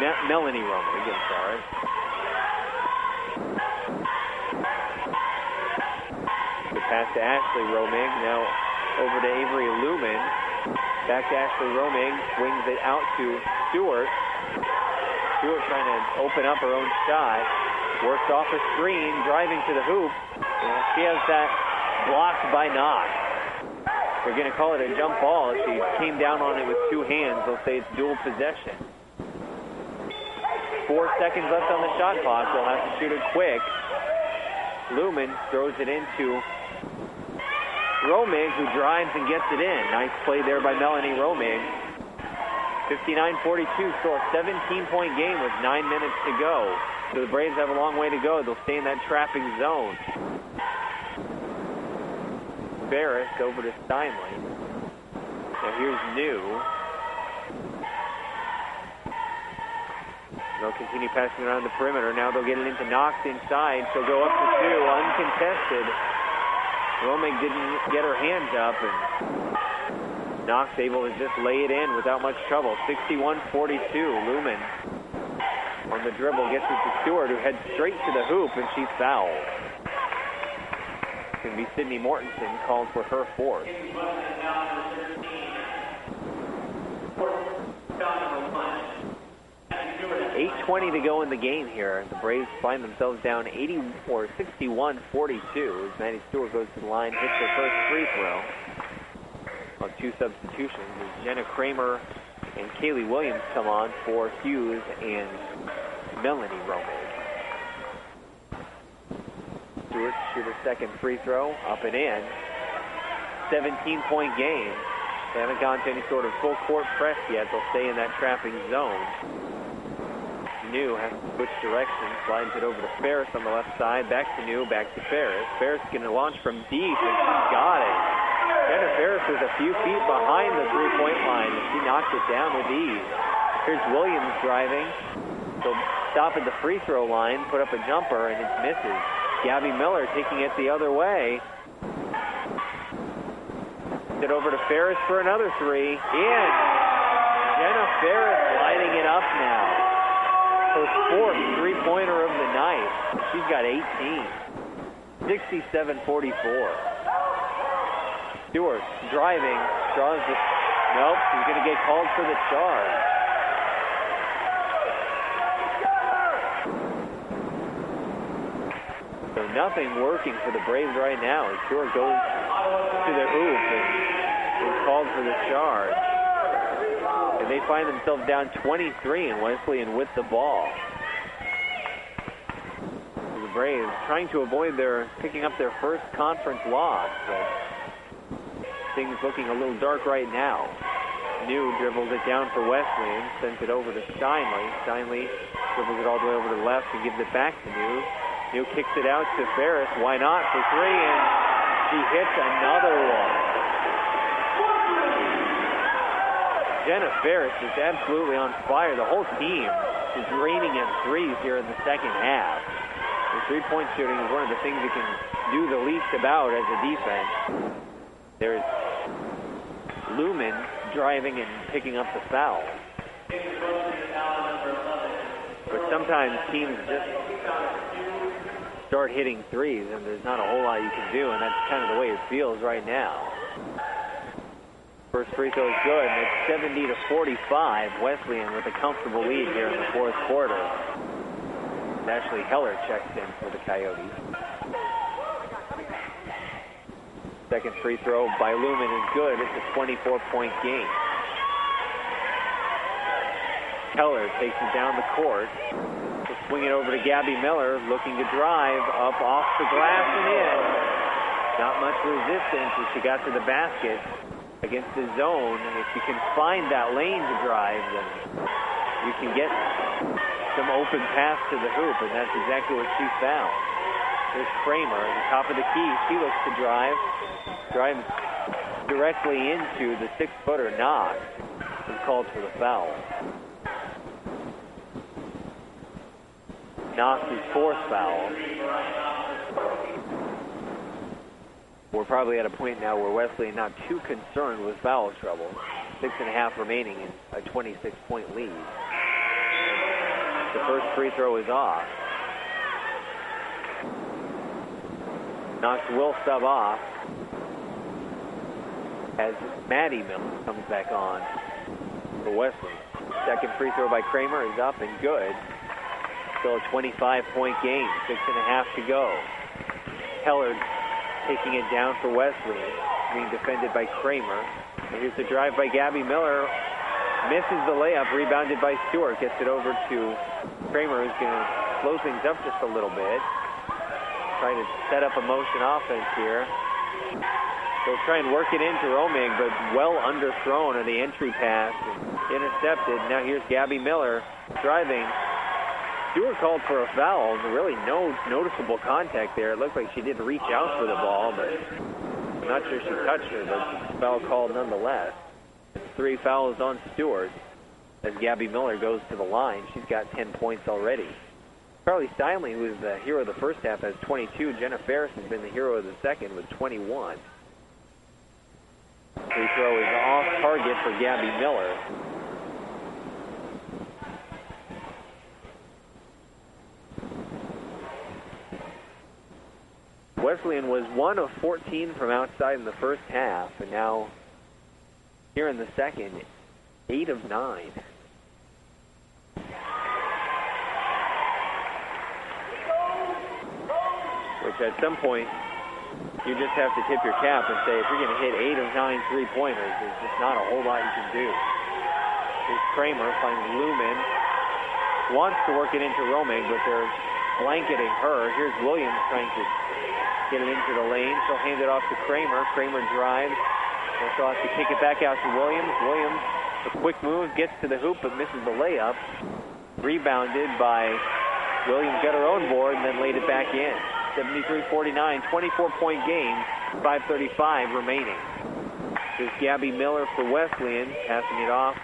Me- Melanie Romig, I'm sorry. The pass to Ashley Romig, now over to Avery Lumen. Back to Ashley Romig, swings it out to Stewart. Stewart trying to open up her own shot. Works off a screen, driving to the hoop. And she has that blocked by Knox. They're going to call it a jump ball. She came down on it with two hands, they'll say it's dual possession. Four seconds left on the shot clock. They'll have to shoot it quick. Lumen throws it into Romig, who drives and gets it in. Nice play there by Melanie Romig. 59-42, still a 17-point game with nine minutes to go. So the Braves have a long way to go. They'll stay in that trapping zone. Ferris over to Steinley. Now here's New. They'll continue passing around the perimeter. Now they'll get it into Knox inside. She'll go up to two, uncontested. Romig didn't get her hands up, and Knox able to just lay it in without much trouble. 61-42. Lumen on the dribble gets it to Stewart, who heads straight to the hoop, and she's fouled. It's going to be Sydney Mortensen called for her fourth. 8.20 to go in the game here. The Braves find themselves down 80 or 61 42 as Maddie Stewart goes to the line, hits her first free throw. On two substitutions as Jenna Kramer and Kaylee Williams come on for Hughes and Melanie Romig. Stewart shoot her second free throw, up and in. 17 point game. They haven't gone to any sort of full court press yet. They'll stay in that trapping zone. New has to switch direction, slides it over to Ferris on the left side, back to New, back to Ferris. Ferris going to launch from deep, and she's got it. Jenna Ferris was a few feet behind the three-point line, and she knocked it down with ease. Here's Williams driving. She'll stop at the free throw line, put up a jumper, and it misses. Gabby Miller taking it the other way. It over to Ferris for another three. In. Jenna Ferris lighting it up now her fourth three-pointer of the night. She's got 18. 67-44. Stewart driving, draws the... Nope, he's going to get called for the charge. So nothing working for the Braves right now. Stewart goes to the hoop and is called for the charge they find themselves down 23 and Wesleyan with the ball. The Braves trying to avoid their picking up their first conference loss, but things looking a little dark right now. New dribbles it down for Wesleyan, sends it over to Steinley. Steinley dribbles it all the way over to the left and gives it back to New. New kicks it out to Ferris. Why not for three? And she hits another one. Jenna Ferris is absolutely on fire. The whole team is raining in threes here in the second half. The three-point shooting is one of the things you can do the least about as a defense. There's Lumen driving and picking up the foul. But sometimes teams just start hitting threes, and there's not a whole lot you can do, and that's kind of the way it feels right now. First free throw is good, it's 70 to 45. Wesleyan with a comfortable lead here in the fourth quarter. And Ashley Heller checks in for the Coyotes. Second free throw by Lumen is good. It's a 24-point game. Heller takes it down the court. Will swing it over to Gabby Miller, looking to drive up off the glass and in. Not much resistance as she got to the basket against the zone. If you can find that lane to drive, then you can get some open pass to the hoop, and that's exactly what she found. There's Kramer at the top of the key. She looks to drive, drives directly into the six-footer Knox, and called for the foul. Knox's fourth foul. We're probably at a point now where Wesley not too concerned with foul trouble. Six and a half remaining in a 26-point lead. The first free throw is off. Knox will sub off as Maddie Miller comes back on for Wesley. Second free throw by Kramer is up and good. Still a 25-point game, six and a half to go. Heller taking it down for Wesley, being defended by Kramer. And here's the drive by Gabby Miller. Misses the layup, rebounded by Stewart. Gets it over to Kramer, who's going to slow things up just a little bit. Trying to set up a motion offense here. They'll try and work it into Romig, but well underthrown on the entry pass. Intercepted. Now here's Gabby Miller driving. Stewart called for a foul. Really no noticeable contact there. It looked like she did reach out for the ball, but I'm not sure she touched her, but foul called nonetheless. Three fouls on Stewart as Gabby Miller goes to the line. She's got 10 points already. Carly Steinley, who was the hero of the first half, has 22. Jenna Ferris has been the hero of the second with 21. Free throw is off target for Gabby Miller. Wesleyan was one of 14 from outside in the first half, and now here in the second, eight of nine. Which at some point, you just have to tip your cap and say, if you're going to hit eight of nine three-pointers, there's just not a whole lot you can do. Here's Kramer finds Lumen. Wants to work it into Romig, but they're blanketing her. Here's Williams trying to get it into the lane. She'll hand it off to Kramer. Kramer drives. And she'll have to kick it back out to Williams. Williams, a quick move, gets to the hoop, but misses the layup. Rebounded by Williams, got her own board, and then laid it back in. 73-49, 24-point game, 5.35 remaining. There's Gabby Miller for Wesleyan, passing it off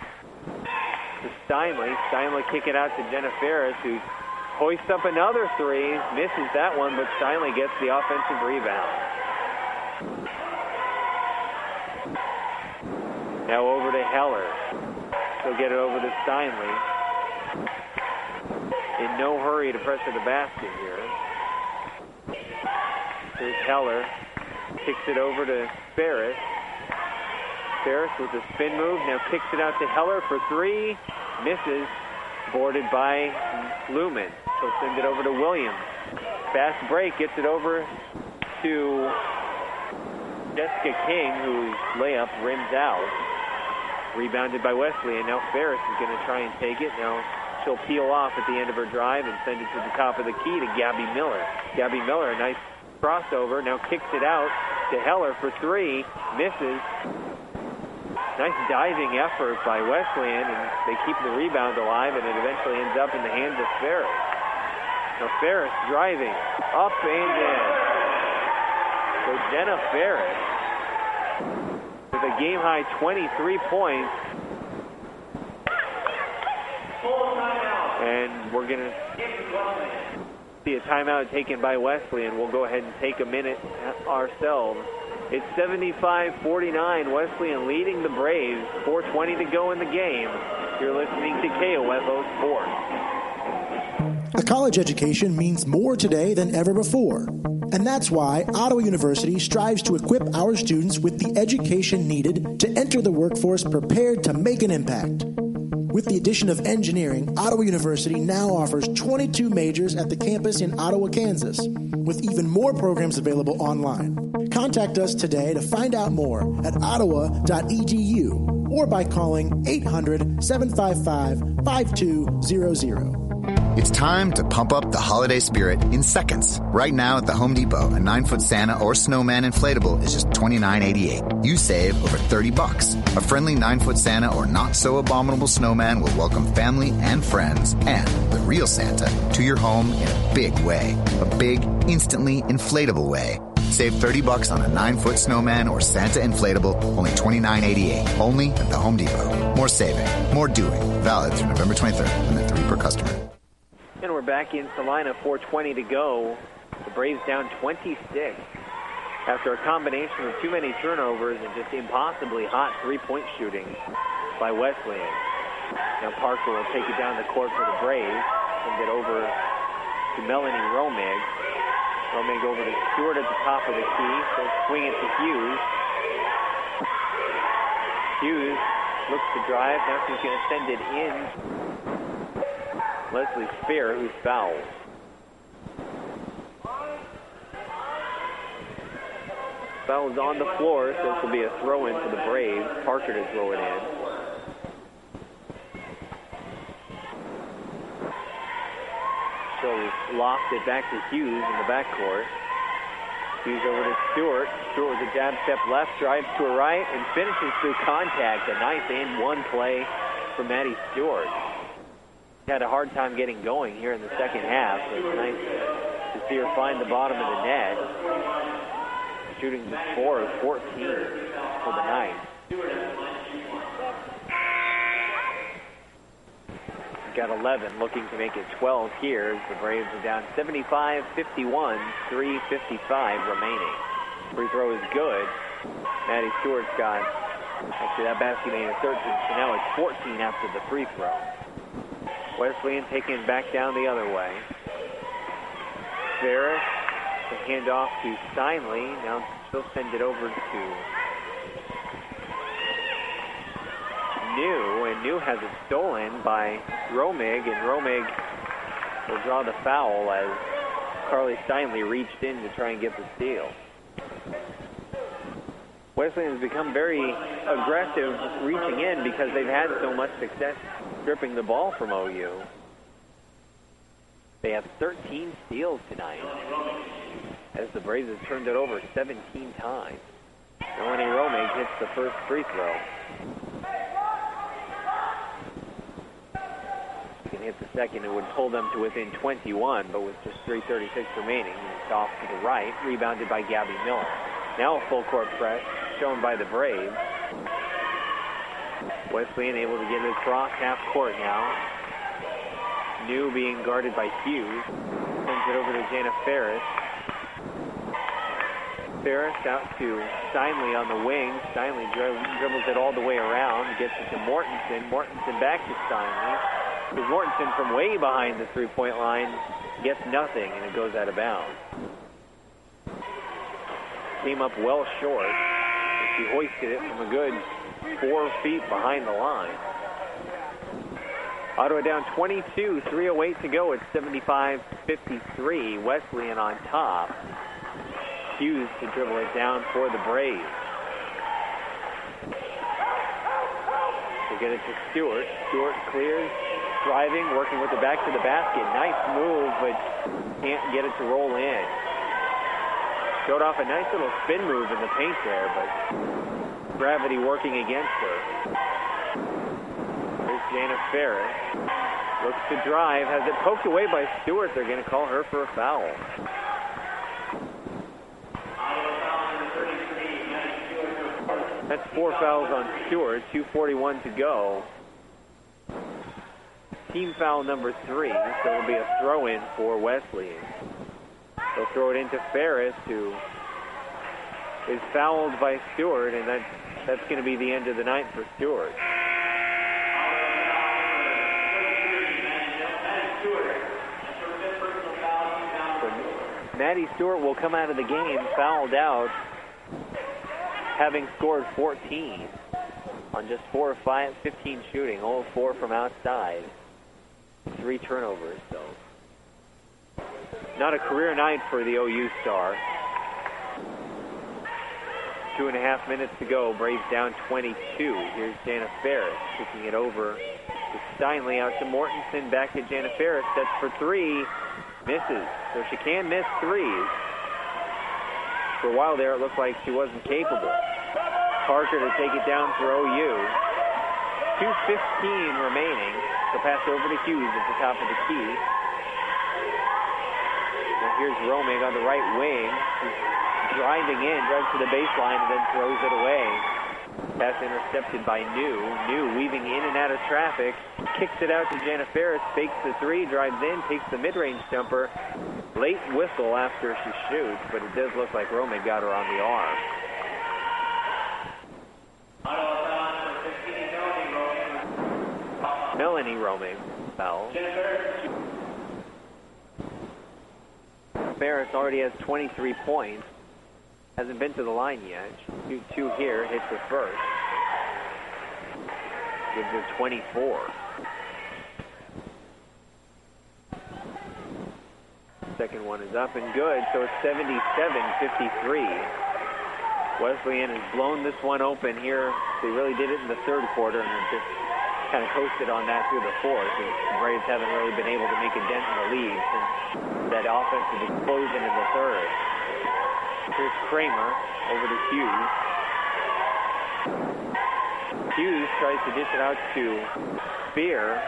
to Steinley. Steinley kick it out to Jenna Ferris, who hoists up another three, misses that one, but Steinley gets the offensive rebound. Now over to Heller. He'll get it over to Steinley. In no hurry to pressure the basket here. Here's Heller. Kicks it over to Ferris. Ferris with a spin move. Now kicks it out to Heller for three. Misses. Boarded by Lumen. She'll send it over to Williams. Fast break. Gets it over to Jessica King, whose layup rims out. Rebounded by Wesley, and now Ferris is going to try and take it. Now she'll peel off at the end of her drive and send it to the top of the key to Gabby Miller. Gabby Miller, a nice crossover, now kicks it out to Heller for three, misses. Nice diving effort by Wesleyan, and they keep the rebound alive, and it eventually ends up in the hands of Ferris. Now Ferris driving, up and in. So Jenna Ferris with a game high 23 points. And we're going to see a timeout taken by Wesley, and we'll go ahead and take a minute ourselves. It's 75-49, Wesleyan leading the Braves, 4.20 to go in the game. You're listening to KOFO Sports.
A college education means more today than ever before. And that's why Ottawa University strives to equip our students with the education needed to enter the workforce prepared to make an impact. With the addition of engineering, Ottawa University now offers 22 majors at the campus in Ottawa, Kansas, with even more programs available online. Contact us today to find out more at ottawa.edu or by calling 800 755 5200.
It's time to pump up the holiday spirit in seconds. Right now at the Home Depot, a 9 foot Santa or snowman inflatable is just $29.88. You save over 30 bucks. A friendly 9 foot Santa or not so abominable snowman will welcome family and friends and the real Santa to your home in a big way. A big, instantly inflatable way. Save 30 bucks on a 9 foot snowman or Santa inflatable, only $29.88. Only at the Home Depot. More saving, more doing. Valid through November 23rd, limit 3 per customer.
And we're back in Salina, 4.20 to go. The Braves down 26 after a combination of too many turnovers and just impossibly hot three-point shooting by Wesleyan. Now Parker will take it down the court for the Braves and get over to Melanie Romig. Romig over to Stewart at the top of the key. So swing it to Hughes. Hughes looks to drive. Now she's going to send it in Leslie Spear, who's fouled. Foul's on the floor, so this will be a throw in for the Braves. Parker to throw it in. She'll loft it back to Hughes in the backcourt. Hughes over to Stewart. Stewart with a jab step left, drives to her right, and finishes through contact. A nice and one play for Maddie Stewart. had a hard time getting going here in the second half. So it's nice to see her find the bottom of the net. Shooting just 4 of 14 for the night. Got 11, looking to make it 12 here. The Braves are down 75 51, 3.55 remaining. Free throw is good. Maddie Stewart's got, actually, that basket made it 13, so now it's 14 after the free throw. Wesleyan taking back down the other way. Ferris, the handoff to Steinley. Now she'll send it over to New, and New has it stolen by Romig, and Romig will draw the foul as Carly Steinley reached in to try and get the steal. Wesleyan has become very aggressive reaching in because they've had so much success stripping the ball from OU. They have 13 steals tonight as the Braves have turned it over 17 times. Melanie Romig hits the first free throw. Can hit the second, it would pull them to within 21, but with just 3.36 remaining, it's off to the right, rebounded by Gabby Miller. Now a full court press shown by the Braves. Wesleyan able to get it across half court now. New being guarded by Hughes. Sends it over to Jenna Ferris. Ferris out to Steinley on the wing. Steinley dribbles it all the way around, gets it to Mortensen. Mortensen back to Steinley. Mortensen from way behind the three-point line gets nothing, and it goes out of bounds. Came up well short. She hoisted it from a good four feet behind the line. Ottawa down 22, 3.08 to go. It's 75-53. Wesleyan on top. Hughes to dribble it down for the Braves. They get it to Stewart. Stewart clears, driving, working with the back to the basket. Nice move, but can't get it to roll in. Showed off a nice little spin move in the paint there, but gravity working against her. There's Jenna Ferris. Looks to drive, has it poked away by Stewart. They're going to call her for a foul. That's four fouls on Stewart, 2.41 to go. Team foul number three, so it'll be a throw in for Wesleyan. They'll throw it into Ferris, who is fouled by Stewart, and that's, that's going to be the end of the night for Stewart. Maddie Stewart will come out of the game fouled out, having scored 14 on just 4 or 5, 15 shooting, all 4 from outside. Three turnovers, so not a career night for the OU star. Two and a half minutes to go. Braves down 22. Here's Jenna Ferris kicking it over to Steinley out to Mortensen. Back to Jenna Ferris. That's for three. Misses. So she can miss threes. For a while there, it looked like she wasn't capable. Parker to take it down for OU. 2.15 remaining. The pass over to Hughes at the top of the key. Now here's Romig on the right wing. He's driving in, drives to the baseline, and then throws it away. Pass intercepted by New. New weaving in and out of traffic. Kicks it out to Jenna Ferris. Fakes the three, drives in, takes the mid-range jumper. Late whistle after she shoots, but it does look like Romig got her on the arm. Melanie Romig foul. Ferris already has 23 points. Hasn't been to the line yet. Shoot two here, hits the first. Gives her 24. Second one is up and good, so it's 77-53. Wesleyan has blown this one open here. They really did it in the third quarter and just kind of coasted on that through the fourth. The Braves haven't really been able to make a dent in the lead since that offensive explosion in the third. Here's Kramer over to Hughes. Hughes tries to dish it out to Spear.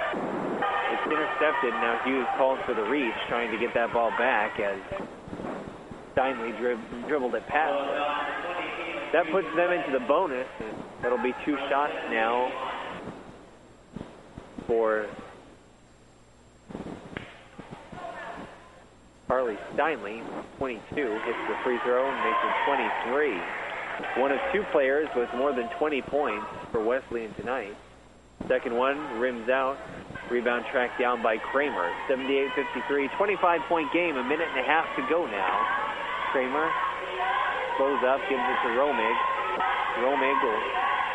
It's intercepted. Now Hughes calls for the reach, trying to get that ball back as Steinley drib- dribbled it past him. That puts them into the bonus. That'll be two shots now for Carly Steinley. 22 hits the free throw and makes it 23. One of two players with more than 20 points for Wesleyan tonight. Second one rims out. Rebound tracked down by Kramer. 78-53, 25-point game. A minute and a half to go now. Kramer slows up, gives it to Romig. Romig will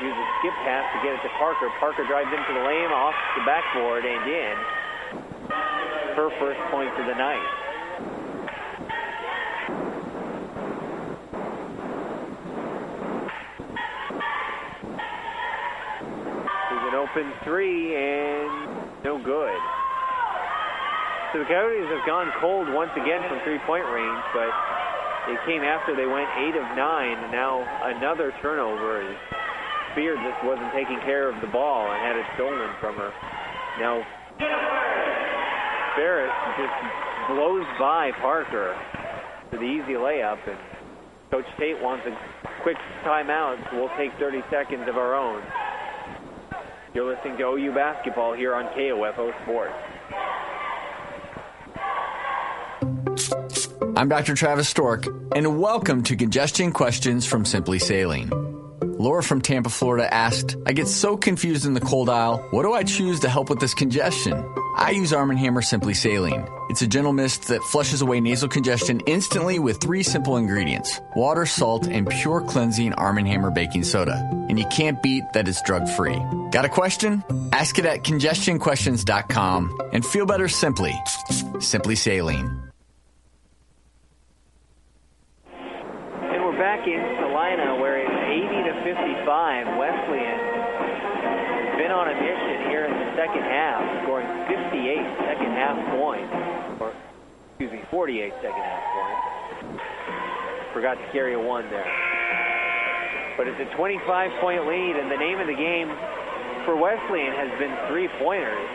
use a skip pass to get it to Parker. Parker drives into the lane, off the backboard, and in. Her first point of the night. There's an open three, and no good. So the Coyotes have gone cold once again from three-point range, but it came after they went eight of nine, and now another turnover. Spear just wasn't taking care of the ball and had it stolen from her. Now Barrett just blows by Parker for the easy layup, and Coach Tate wants a quick timeout, so we'll take 30 seconds of our own. You're listening to OU basketball here on KOFO Sports.
I'm Dr. Travis Stork, and welcome to Congestion Questions from Simply Saline. Laura from Tampa, Florida asked, I get so confused in the cold aisle. What do I choose to help with this congestion? I use Arm & Hammer Simply Saline. It's a gentle mist that flushes away nasal congestion instantly with three simple ingredients. Water, salt, and pure cleansing Arm & Hammer baking soda. And you can't beat that it's drug-free. Got a question? Ask it at congestionquestions.com and feel better simply. Simply Saline.
And we're back in on a mission here in the second half, scoring 58 second half points. Or, excuse me, 48 second half points. Forgot to carry a one there. But it's a 25 point lead, and the name of the game for Wesleyan has been three pointers.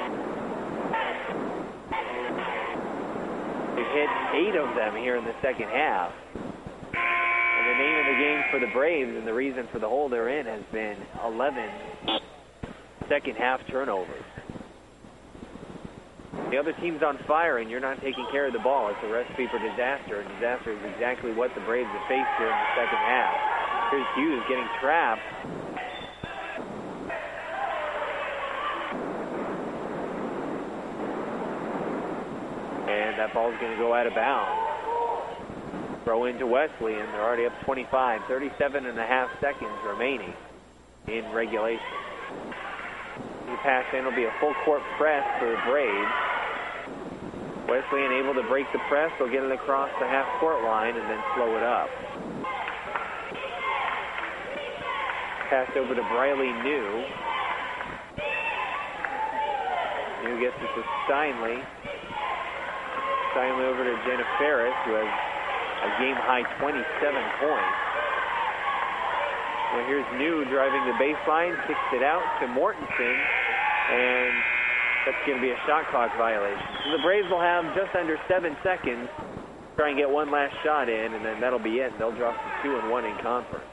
They've hit eight of them here in the second half. And the name of the game for the Braves and the reason for the hole they're in has been 11 second half turnovers. The other team's on fire and you're not taking care of the ball. It's a recipe for disaster, and disaster is exactly what the Braves have faced here in the second half. Here's Hughes getting trapped. And that ball's going to go out of bounds. Throw into Wesley, and They're already up 25, 37 and a half seconds remaining in regulation. The pass in will be a full court press for the Braves. Wesleyan able to break the press. They'll get it across the half court line and then slow it up. Passed over to Briley New. New gets it to Steinley. Steinley over to Jenna Ferris, who has a game high 27 points. Well, here's New driving the baseline, kicks it out to Mortensen, and that's going to be a shot clock violation. So the Braves will have just under seven seconds to try and get one last shot in, and then that'll be it. They'll drop to two and one in conference.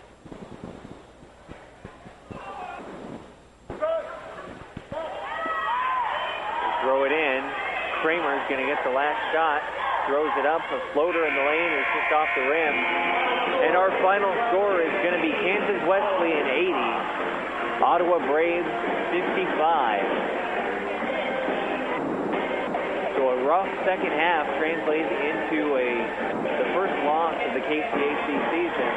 Throw it in. Kramer's going to get the last shot. Throws it up. A floater in the lane is just off the rim. And our final score is going to be Kansas Wesleyan 80, Ottawa Braves 55. So a rough second half translates into a the first loss of the KCAC season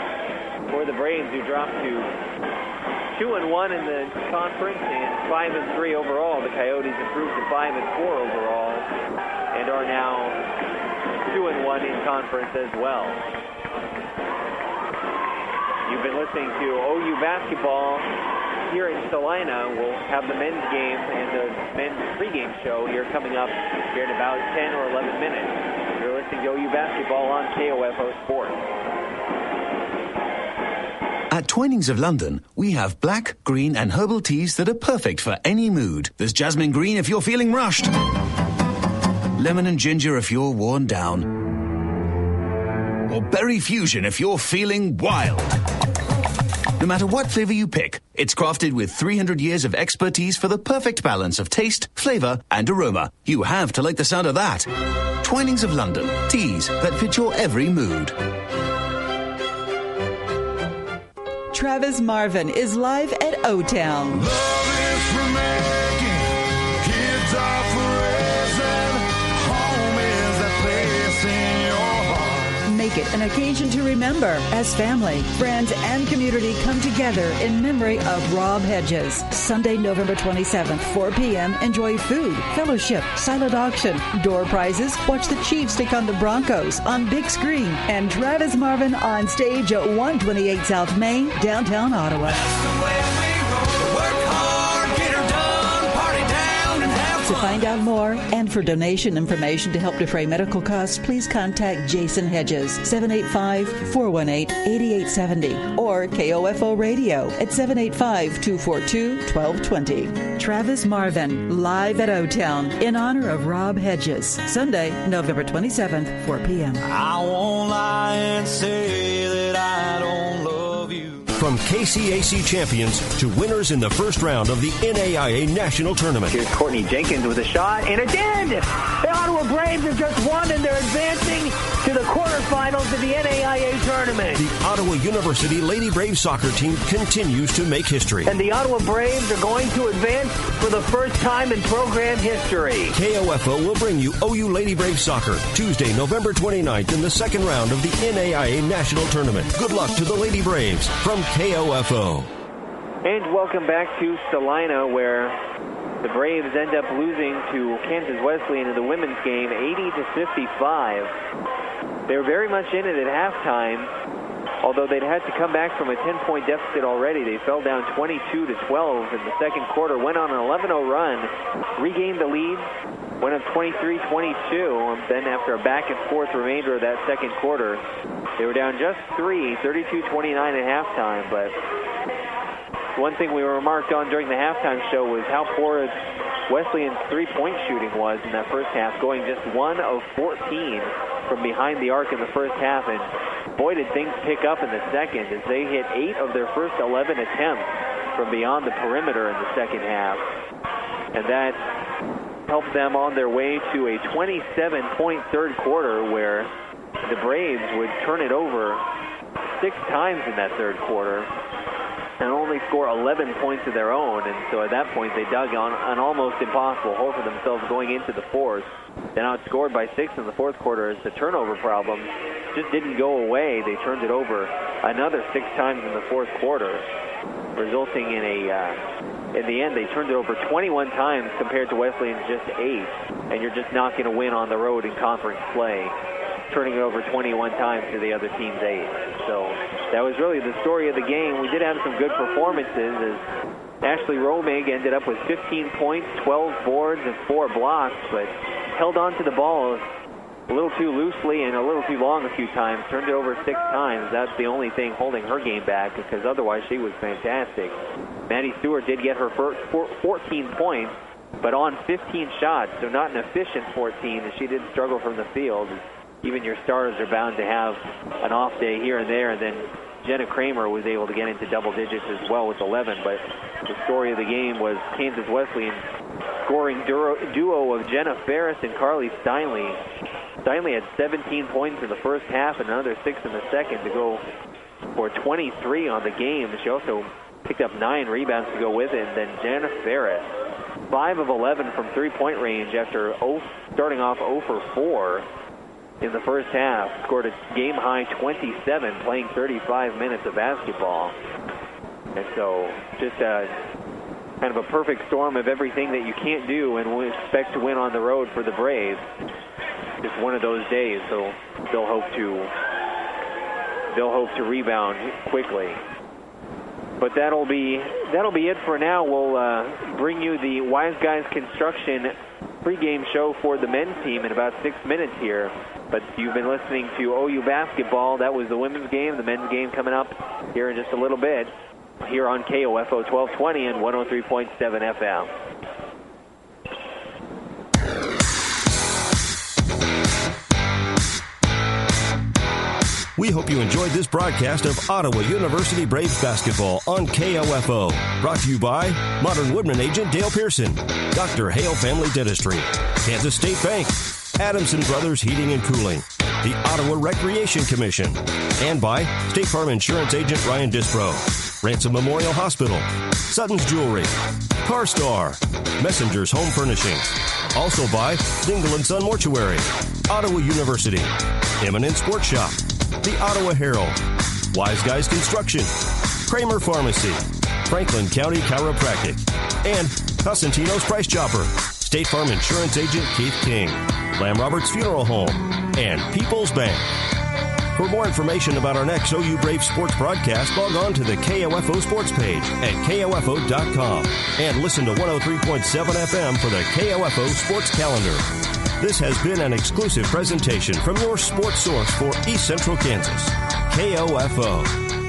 for the Braves, who dropped to two and one in the conference and five and three overall. The Coyotes improved to five and four overall and are now two and one in conference as well. You've been listening to OU basketball here in Salina. We'll have the men's game and the men's pregame show here coming up here in about 10 or 11 minutes. You're listening to OU basketball on KOFO Sports.
At Twinings of London, we have black, green, and herbal teas that are perfect for any mood. There's jasmine green if you're feeling rushed. Lemon and ginger if you're worn down, or berry fusion if you're feeling wild. No matter what flavor you pick, it's crafted with 300 years of expertise for the perfect balance of taste, flavor, and aroma. You have to like the sound of that. Twinings of London, teas that fit your every mood.
Travis Marvin is live at O Town. Make it an occasion to remember as family, friends, and community come together in memory of Rob Hedges. Sunday, November 27th, 4 p.m. Enjoy food, fellowship, silent auction, door prizes, watch the Chiefs take on the Broncos on big screen, and Travis Marvin on stage at 128 South Main, downtown Ottawa. Find out more and for donation information to help defray medical costs, please contact Jason Hedges, 785-418-8870 or KOFO Radio at 785-242-1220. Travis Marvin, live at O-Town in honor of Rob Hedges. Sunday, November 27th, 4 p.m.
I won't lie and say that I don't.
From KCAC champions to winners in the first round of the NAIA National Tournament.
Here's Courtney Jenkins with a shot, and it's in! The Ottawa Braves have just won, and they're advancing to the quarterfinals of the NAIA tournament.
The Ottawa University Lady Brave soccer team continues to make history.
And the Ottawa Braves are going to advance for the first time in program history.
KOFO will bring you OU Lady Brave Soccer Tuesday, November 29th in the second round of the NAIA National Tournament. Good luck to the Lady Braves from KOFO.
And welcome back to Salina, where the Braves end up losing to Kansas Wesleyan in the women's game, 80 to 55. They were very much in it at halftime, although they'd had to come back from a 10-point deficit already. They fell down 22 to 12 in the second quarter, went on an 11-0 run, regained the lead, went up 23-22. Then after a back and forth remainder of that second quarter, they were down just three, 32-29 at halftime. But one thing we remarked on during the halftime show was how poor Wesleyan's three-point shooting was in that first half, going just one of 14 from behind the arc in the first half. And boy, did things pick up in the second as they hit eight of their first 11 attempts from beyond the perimeter in the second half. And that helped them on their way to a 27-point third quarter where the Braves would turn it over six times in that third quarter and only score 11 points of their own. And so at that point, they dug on an almost impossible hole for themselves going into the fourth. Then outscored by six in the fourth quarter as the turnover problem just didn't go away. They turned it over another six times in the fourth quarter, resulting in a. Uh, in the end, they turned it over 21 times compared to Wesleyan's just eight, and you're just not going to win on the road in conference play, turning it over 21 times to the other team's eight. So that was really the story of the game. We did have some good performances as Ashley Romig ended up with 15 points, 12 boards, and four blocks, but held on to the ball a little too loosely and a little too long a few times. Turned it over six times. That's the only thing holding her game back because otherwise she was fantastic. Maddie Stewart did get her first 14 points, but on 15 shots, so not an efficient 14. And she did struggle from the field. Even your stars are bound to have an off day here and there. And then Jenna Kramer was able to get into double digits as well with 11. But the story of the game was Kansas Wesleyan scoring duo of Jenna Ferris and Carly Steinley. Steinley had 17 points in the first half and another six in the second to go for 23 on the game. She also picked up nine rebounds to go with it. And then Jenna Ferris, 5 of 11 from three-point range after 0, starting off 0 for 4 in the first half. Scored a game-high 27, playing 35 minutes of basketball. And so just a kind of a perfect storm of everything that you can't do and expect to win on the road for the Braves. Just one of those days, so they'll hope to they'll hope to rebound quickly. But that'll be that'll be it for now. We'll uh, bring you the Wise Guys Construction pregame show for the men's team in about six minutes here. But you've been listening to OU basketball. That was the women's game. The men's game coming up here in just a little bit here on KOFO 1220 and 103.7 FM.
We hope you enjoyed this broadcast of Ottawa University Braves basketball on KOFO. Brought to you by Modern Woodmen agent Dale Pearson, Dr. Hale Family Dentistry, Kansas State Bank, Adamson Brothers Heating and Cooling, the Ottawa Recreation Commission, and by State Farm Insurance agent Ryan Dispro, Ransom Memorial Hospital, Sutton's Jewelry, CarStar, Messenger's Home Furnishings. Also by Dengel and Son Mortuary, Ottawa University, Eminent Sports Shop, the Ottawa Herald, Wise Guys Construction, Kramer Pharmacy, Franklin County Chiropractic, and Cosentino's Price Chopper, State Farm Insurance Agent Keith King, Lamb Roberts Funeral Home, and People's Bank. For more information about our next OU Brave sports broadcast, log on to the KOFO sports page at KOFO.com and listen to 103.7 FM for the KOFO sports calendar. This has been an exclusive presentation from your sports source for East Central Kansas, KOFO.